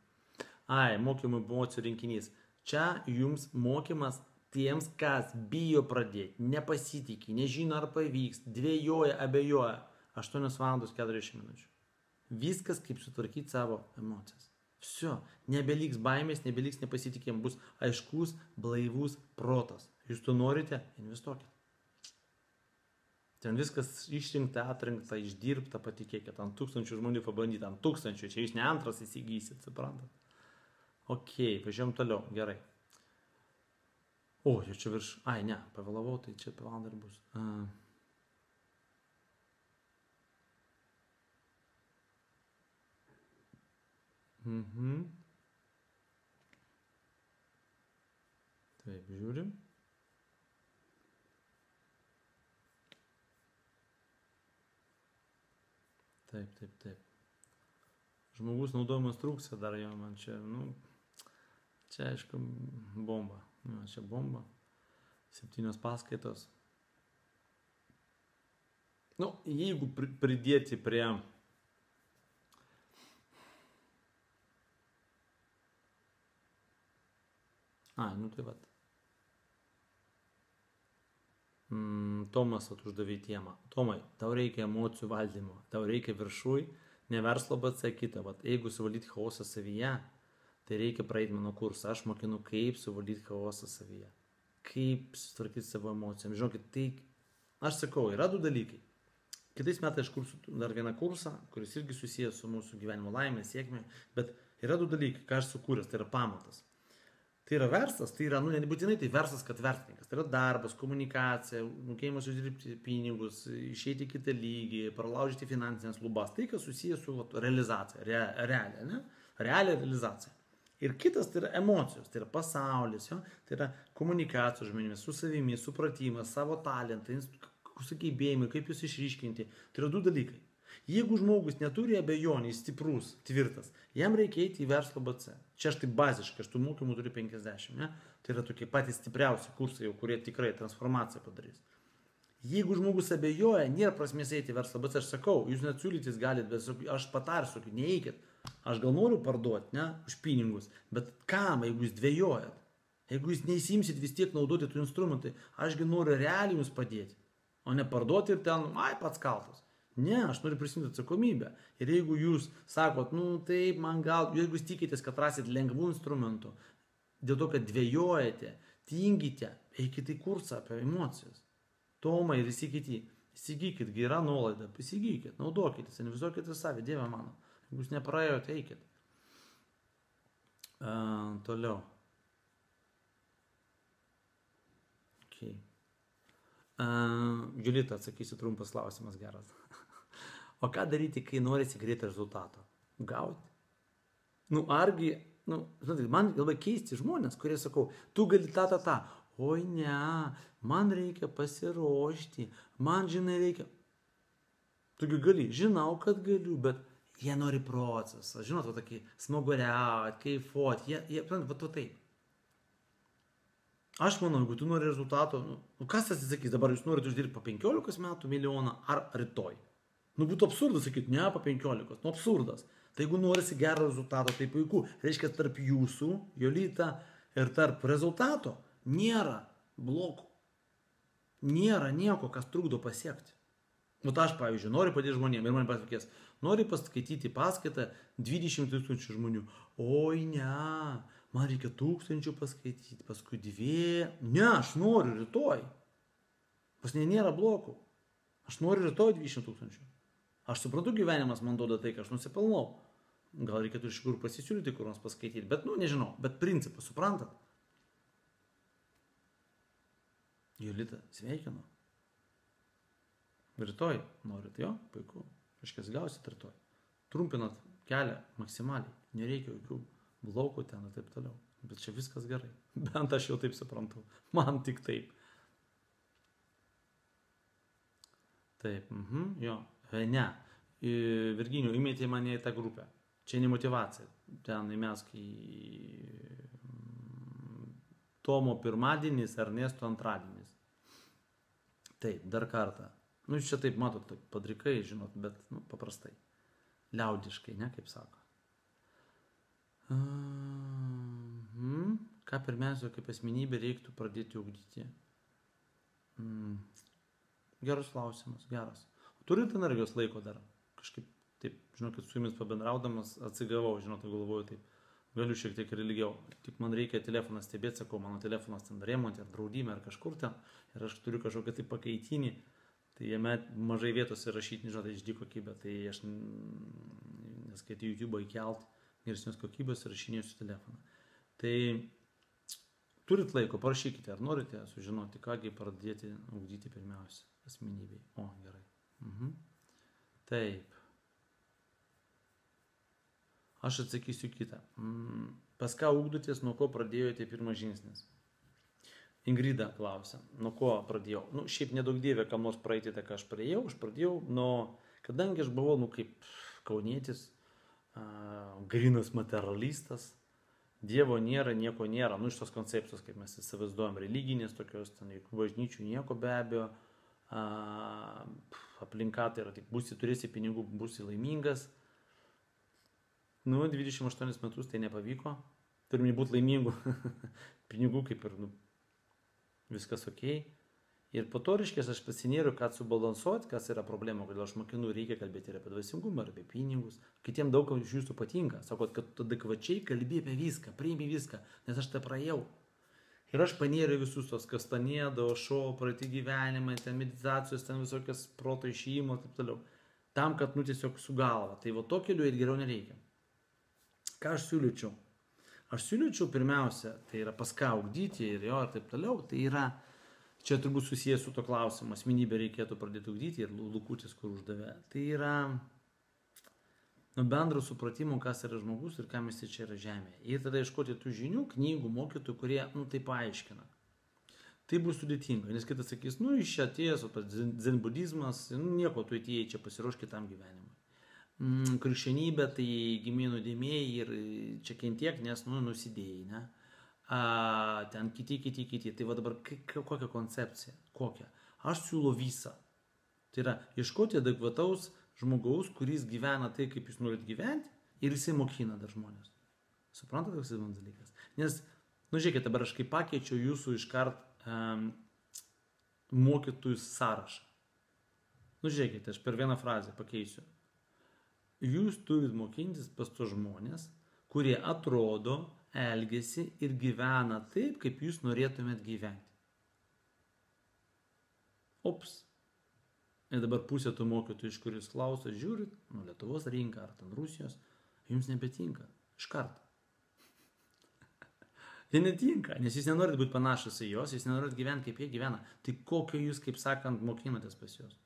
Ai, mokymų emocijų rinkinys. Čia jums mokymas tiems, kas bijo pradėti, nepasitikė, nežino ar pavyks, dvėjoja, abejoja. 8 valandos 40 minučių. Viskas kaip sutvarkyti savo emocijas. Visio, nebeliks baimės, nebeliks nepasitikėjimo, bus aiškus, blaivus protas. Jūs to norite, investuokit. Ten viskas išrinkta, atrinkta, išdirbta, patikėkit, ant tūkstančių žmonių pabandyti, ant tūkstančių, čia jūs ne antras įsigysit, suprantat. Ok, važiuojam toliau, gerai. O, jau čia virš, ai ne, pavėlavau, tai čia apie valandą ir bus. Uh. Mhm. Taip, žiūrim. Taip, taip, taip. Žmogus naudojimas trūksta dar jo, man čia, nu, čia aišku, bomba. Nu, čia bomba. Septynios paskaitos. Nu, jeigu pri- pridėti prie A, nu tai vat. Mm, Tomas vat uždavė temą. Tomai, tau reikia emocijų valdymo, tau reikia viršui, ne verslo, bet sakyta, vat, jeigu suvaldyti chaosą savyje, tai reikia praeiti mano kursą. Aš mokinu, kaip suvaldyti chaosą savyje. Kaip sutvarkyti savo emocijom. Žinokit, tai aš sakau, yra du dalykai. Kitais metais aš kursiu dar vieną kursą, kuris irgi susijęs su mūsų gyvenimo laimė, sėkmė, bet yra du dalykai, ką aš sukūręs, tai yra pamatas. Tai yra verslas, tai yra, nu, nebūtinai tai verslas, kad verslininkas. Tai yra darbas, komunikacija, mokėjimas uždirbti pinigus, išeiti į kitą lygį, pralaužyti finansinės lubas. Tai, kas susijęs su vat, realizacija, re, realia, ne? Realia realizacija. Ir kitas tai yra emocijos, tai yra pasaulis, jo? tai yra komunikacija žmonėmis, su savimi, supratimas, savo talentai, sugebėjimai, kaip jūs išryškinti. Tai yra du dalykai. Jeigu žmogus neturi abejonių, jis stiprus, tvirtas, jam reikia eiti į verslo BC. Čia aš tai baziškai, aš tų mokymų turiu 50, ne? Tai yra tokie patys stipriausi kursai, kurie tikrai transformaciją padarys. Jeigu žmogus abejoja, nėra prasmės eiti į verslą, bet aš sakau, jūs net siūlytis galite, bet aš patarsiu, kad neeikit. Aš gal noriu parduoti, ne, už pinigus, bet kam, jeigu jūs dvėjojat? Jeigu jūs neįsimsit vis tiek naudoti tų instrumentai, ašgi noriu realiai jums padėti, o ne parduoti ir ten, ai, pats kaltas. Ne, aš noriu prisimti atsakomybę. Ir jeigu jūs sakot, nu taip, man gal, jeigu jūs tikitės, kad rasit lengvų instrumentų, dėl to, kad dvėjojate, tingite, eikite į kursą apie emocijas. Tomai ir visi kiti. Įsigykit, gera nuolaida, įsigykit, naudokitės, investuokit į save, Dieve mano. Jeigu jūs nepraėjote, eikit. Uh, toliau. Okay. Uh, Julita, atsakysiu trumpas klausimas geras. o ką daryti, kai norisi greito rezultato? Gauti. Nu, argi, nu, žinot, man labai keisti žmonės, kurie sakau, tu gali tą, tą, tą. Oi ne, man reikia pasiruošti, man, žinai, reikia. Tugi gali, žinau, kad galiu, bet jie nori procesą, žinot, va tokį smaguriauti, kaifuoti, jie, jie, va to taip. Aš manau, jeigu tu nori rezultato, nu, nu kas atsisakys, dabar jūs norite uždirbti po 15 metų milijoną ar rytoj. Nu būtų absurdas sakyti, ne po 15, nu absurdas. Tai jeigu norisi gero rezultato, tai puiku. Reiškia, tarp jūsų, Jolita, ir tarp rezultato nėra blokų. Nėra nieko, kas trukdo pasiekti. Nu, tai aš, pavyzdžiui, noriu padėti žmonėms ir man pasakės, nori paskaityti paskaitą 20 tūkstančių žmonių. Oi, ne, man reikia tūkstančių paskaityti, paskui dvi. Ne, aš noriu rytoj. Pas ne nėra blokų. Aš noriu rytoj 20 tūkstančių. Aš suprantu, gyvenimas man duoda tai, ką aš nusipelnau. Gal reikėtų iš kur pasisiūlyti, kur nors paskaityti, bet, nu, nežinau, bet principą suprantat. Julita, sveikinu. Rytoj norit jo, puiku. Kažkas gausit rytoj. trumpinat kelią maksimaliai, nereikia jokių blaukų ten ir taip toliau. Bet čia viskas gerai. Bent aš jau taip suprantu. Man tik taip. Taip, mhm, jo. E, ne. Virginijų, įmėtė mane į tą grupę. Čia ne motivacija. Ten įmesk į mm, Tomo pirmadienis, Ernesto antradienis. Taip, dar kartą. Nu, čia taip matot, padrikai, žinot, bet nu, paprastai. Liaudiškai, ne, kaip sako. Mhm. Ką pirmiausia, kaip asmenybė reiktų pradėti ugdyti? Mm. Geras klausimas, geras. Turite energijos laiko dar? Kažkaip taip, žinokit, su jumis pabendraudamas atsigavau, žinot, galvoju taip. Galiu šiek tiek ir ilgiau. Tik man reikia telefoną stebėti, sakau, mano telefonas ten remonte ar draudime ar kažkur ten. Ir aš turiu kažkokią tai pakeitinį. Tai jame mažai vietos įrašyti, nežinau, tai išdy kokybė. Tai aš neskaitau YouTube įkelti geresnės kokybės rašinėsiu telefoną. Tai turit laiko, parašykite, ar norite sužinoti, kągi pradėti ugdyti pirmiausia asmenybei. O, gerai. Mhm. Taip. Aš atsakysiu kitą. Mm, pas ką ugdotės, nuo ko pradėjote pirmas žingsnis? Ingrida klausia, nuo ko pradėjau. Nu, šiaip nedaug dievė, kam nors praeiti tą, ką aš praėjau. Aš pradėjau nuo, kadangi aš buvau, nu, kaip kaunietis, grinas materialistas, Dievo nėra, nieko nėra, nu iš tos koncepcijos, kaip mes įsivaizduojam, religinės tokios, ten jokių bažnyčių nieko be abejo, a, aplinka tai yra tik būsi, turėsi pinigų, būsi laimingas. Nu, 28 metus tai nepavyko, turim būti laimingų, pinigų kaip ir, nu, viskas ok. Ir po to, reiškia, aš pasinėriu, kad subalansuoti, kas yra problema, kodėl aš mokinu, reikia kalbėti ir apie dvasingumą, ir apie pinigus. Kitiems daug iš jūsų patinka. Sakot, kad adekvačiai kalbė apie viską, priimi viską, nes aš tą praėjau. Ir aš panėriu visus tos kastanėdo, šo, praeitį gyvenimą, ten meditacijos, ten visokias proto išėjimo ir taip toliau. Tam, kad, nu, tiesiog su galva. Tai va to keliu ir geriau nereikia. Ką aš siūlyčiau? Aš siūlyčiau pirmiausia, tai yra pas ką augdyti ir jo ir taip toliau, tai yra čia turbūt susijęs su to klausimu, asmenybę reikėtų pradėti ugdyti ir Lukutis, kur uždavė. Tai yra nu, bendro supratimo, kas yra žmogus ir kam jis čia yra žemėje. Ir tada ieškoti tų žinių, knygų, mokytojų, kurie, nu, tai paaiškina. Tai bus sudėtinga, nes kitas sakys, nu, iš čia atėjęs, o tas zen budizmas, nu, nieko tu atėjai čia pasiruošk kitam gyvenimui. Mm, krikščionybė tai gimė nuodėmėjai ir čia kentiek, nes, nu, nusidėjai, ne? a, ten kiti, kiti, kiti. Tai va dabar kokia koncepcija? Kokia? Aš siūlau visą. Tai yra ieškoti adekvataus žmogaus, kuris gyvena tai, kaip jūs norit gyventi ir jisai mokina dar žmonės. Suprantate, koks įdomus dalykas? Nes, nu žiūrėkite, dabar aš kaip pakeičiau jūsų iškart um, mokytojų sąrašą. Nu žiūrėkite, aš per vieną frazę pakeisiu. Jūs turit mokintis pas tos žmonės, kurie atrodo elgesi ir gyvena taip, kaip jūs norėtumėt gyventi. Ops. Ir dabar pusė tų mokytojų, iš kuris klauso, žiūrit, nu Lietuvos rinka ar ten Rusijos, jums nebetinka. Iš karto. Jie netinka, nes jūs nenorit būti panašus į juos, jūs nenorit gyventi, kaip jie gyvena. Tai kokio jūs, kaip sakant, mokinatės pas juos?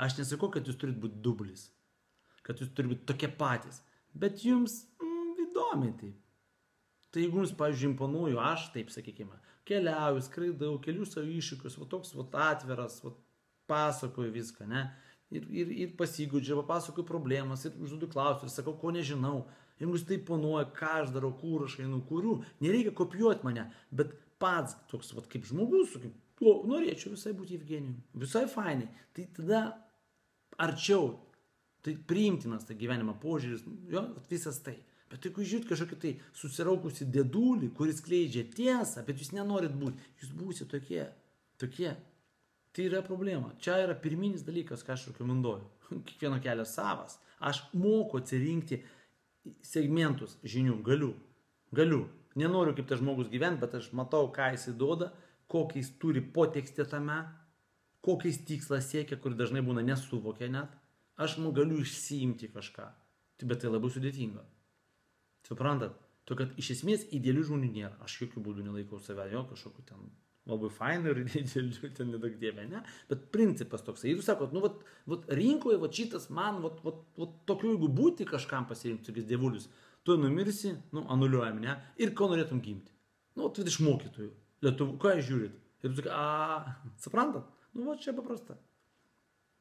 Aš nesakau, kad jūs turit būti dublis, kad jūs turite būti tokie patys, bet jums įdomiai taip. Tai jeigu jums, pavyzdžiui, imponuoju, aš taip, sakykime, keliauju, skraidau, keliu savo iššūkius, va toks va atviras, va pasakoju viską, ne? Ir, ir, ir pasigūdžiu, papasakoju problemas, ir užduodu klausimus, sakau, ko nežinau. Jeigu jūs taip ponuoja, ką aš darau, kur aš einu, kuriu, nereikia kopijuoti mane, bet pats toks, va, kaip žmogus, kaip, o, norėčiau visai būti Evgenijum, visai fainai. Tai tada arčiau, tai priimtinas tai gyvenimo požiūris, jo, visas tai. Bet jeigu žiūrit kažkokį tai susiraukusi dėdulį, kuris kleidžia tiesą, bet jūs nenorit būti, jūs būsite tokie, tokie. Tai yra problema. Čia yra pirminis dalykas, ką aš rekomenduoju. Kiekvieno kelio savas. Aš moku atsirinkti segmentus žinių. Galiu. Galiu. Nenoriu kaip tas žmogus gyventi, bet aš matau, ką jis įduoda, kokį jis turi potekstę tame, kokį jis tikslą siekia, kur dažnai būna nesuvokia net. Aš galiu išsiimti kažką. Bet tai labai sudėtinga. Suprantat? To, kad iš esmės idealių žmonių nėra. Aš jokių būdų nelaikau save jo kažkokiu ten labai fainai ir didelių ten nedaug dievė, ne? Bet principas toks. Jeigu sakot, nu, vat, vat rinkoje, vat šitas man, vat, vat, vat tokiu, jeigu būti kažkam pasirinkti tokius dievulius, tu numirsi, nu, anuliuojam, ne? Ir ko norėtum gimti? Nu, tu iš mokytojų. Lietuvų, ką žiūrit? Ir tu sakai, a, suprantat? Nu, va čia paprasta.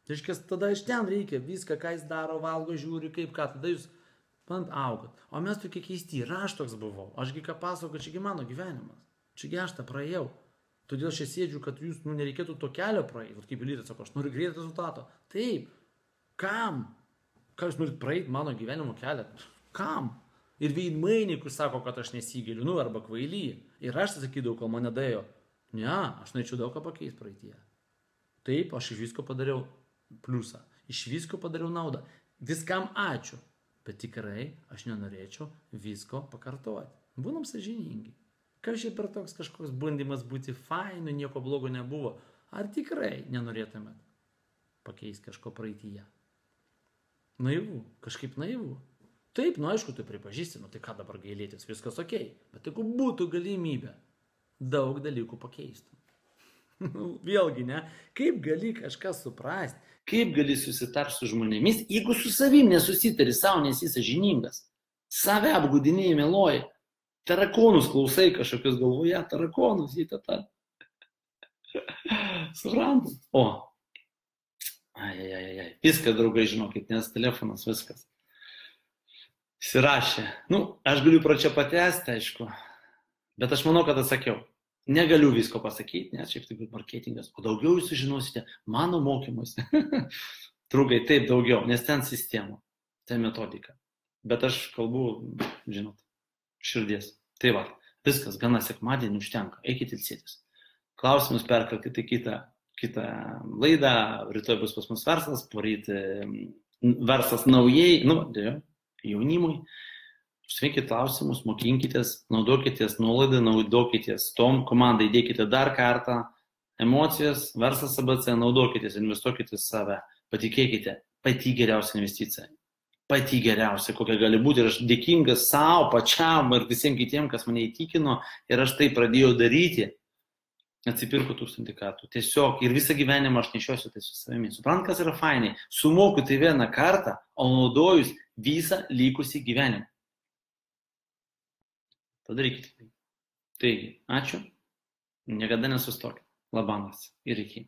Tai reiškia, tada iš ten reikia viską, ką jis daro, valgo, žiūri, kaip ką, tada jūs, man augat. O mes tokie keisti, ir aš toks buvau. Ašgi ką pasako, čiagi mano gyvenimas. Čiagi aš tą praėjau. Todėl aš sėdžiu, kad jūs, nu, nereikėtų to kelio praeiti. Vat kaip Lytas sako, aš noriu greito rezultato. Taip. Kam? Ką jūs norit praeiti mano gyvenimo kelią? Kam? Ir veidmainikus sako, kad aš nesigiliu, nu, arba kvaily. Ir aš sakydavau, kol mane dėjo. Ne, aš norėčiau daug ką pakeisti praeitie. Taip, aš iš visko padariau pliusą. Iš visko padariau naudą. Viskam ačiū. Bet tikrai aš nenorėčiau visko pakartoti. Būnam sažiningi. Kas čia per toks kažkoks bandymas būti fainu, nieko blogo nebuvo. Ar tikrai nenorėtumėt pakeisti kažko praeitįje? Naivu, kažkaip naivu. Taip, nu aišku, tu pripažįsti, nu tai ką dabar gailėtis, viskas ok. Bet jeigu būtų galimybė, daug dalykų pakeistų. Nu, vėlgi, ne? Kaip gali kažką suprasti, kaip gali susitarti su žmonėmis, jeigu su savim nesusitari savo, nes jis sažiningas. Save apgudinėjai meloji. Tarakonus klausai kažkokius galvoje, tarakonus į tą. Suprantam. O. Ai, ai, ai, ai. Viską, draugai, žinokit, nes telefonas viskas. Įsirašė. Nu, aš galiu pro čia patęsti, aišku. Bet aš manau, kad atsakiau. Negaliu visko pasakyti, nes šiaip taip marketingas, o daugiau jūs sužinosite mano mokymuose. Draugai, taip daugiau, nes ten sistema, ten metodika. Bet aš kalbu, žinot, širdies. Tai va, viskas, gana sekmadienį užtenka, eikite ilsėtis. Klausimus perkelkite kitą, kitą laidą, rytoj bus pas mus verslas, poryt verslas naujai, nu, dėl, jaunimui. Užsivinkit klausimus, mokinkitės, naudokitės nuolaidą, naudokitės tom komandai, įdėkite dar kartą emocijas, verslas ABC, naudokitės, investuokite save, patikėkite, pati geriausia investicija. Pati geriausia, kokia gali būti. Ir aš dėkingas savo, pačiam ir visiems kitiems, kas mane įtikino ir aš tai pradėjau daryti. Atsipirku tūkstantį kartų. Tiesiog ir visą gyvenimą aš nešiosiu tai su savimi. Suprant, kas yra fainai. Sumoku tai vieną kartą, o naudojus visą likusį gyvenimą. Padarykite tai. Taigi, ačiū. Niekada nesustokit. Labanas ir iki.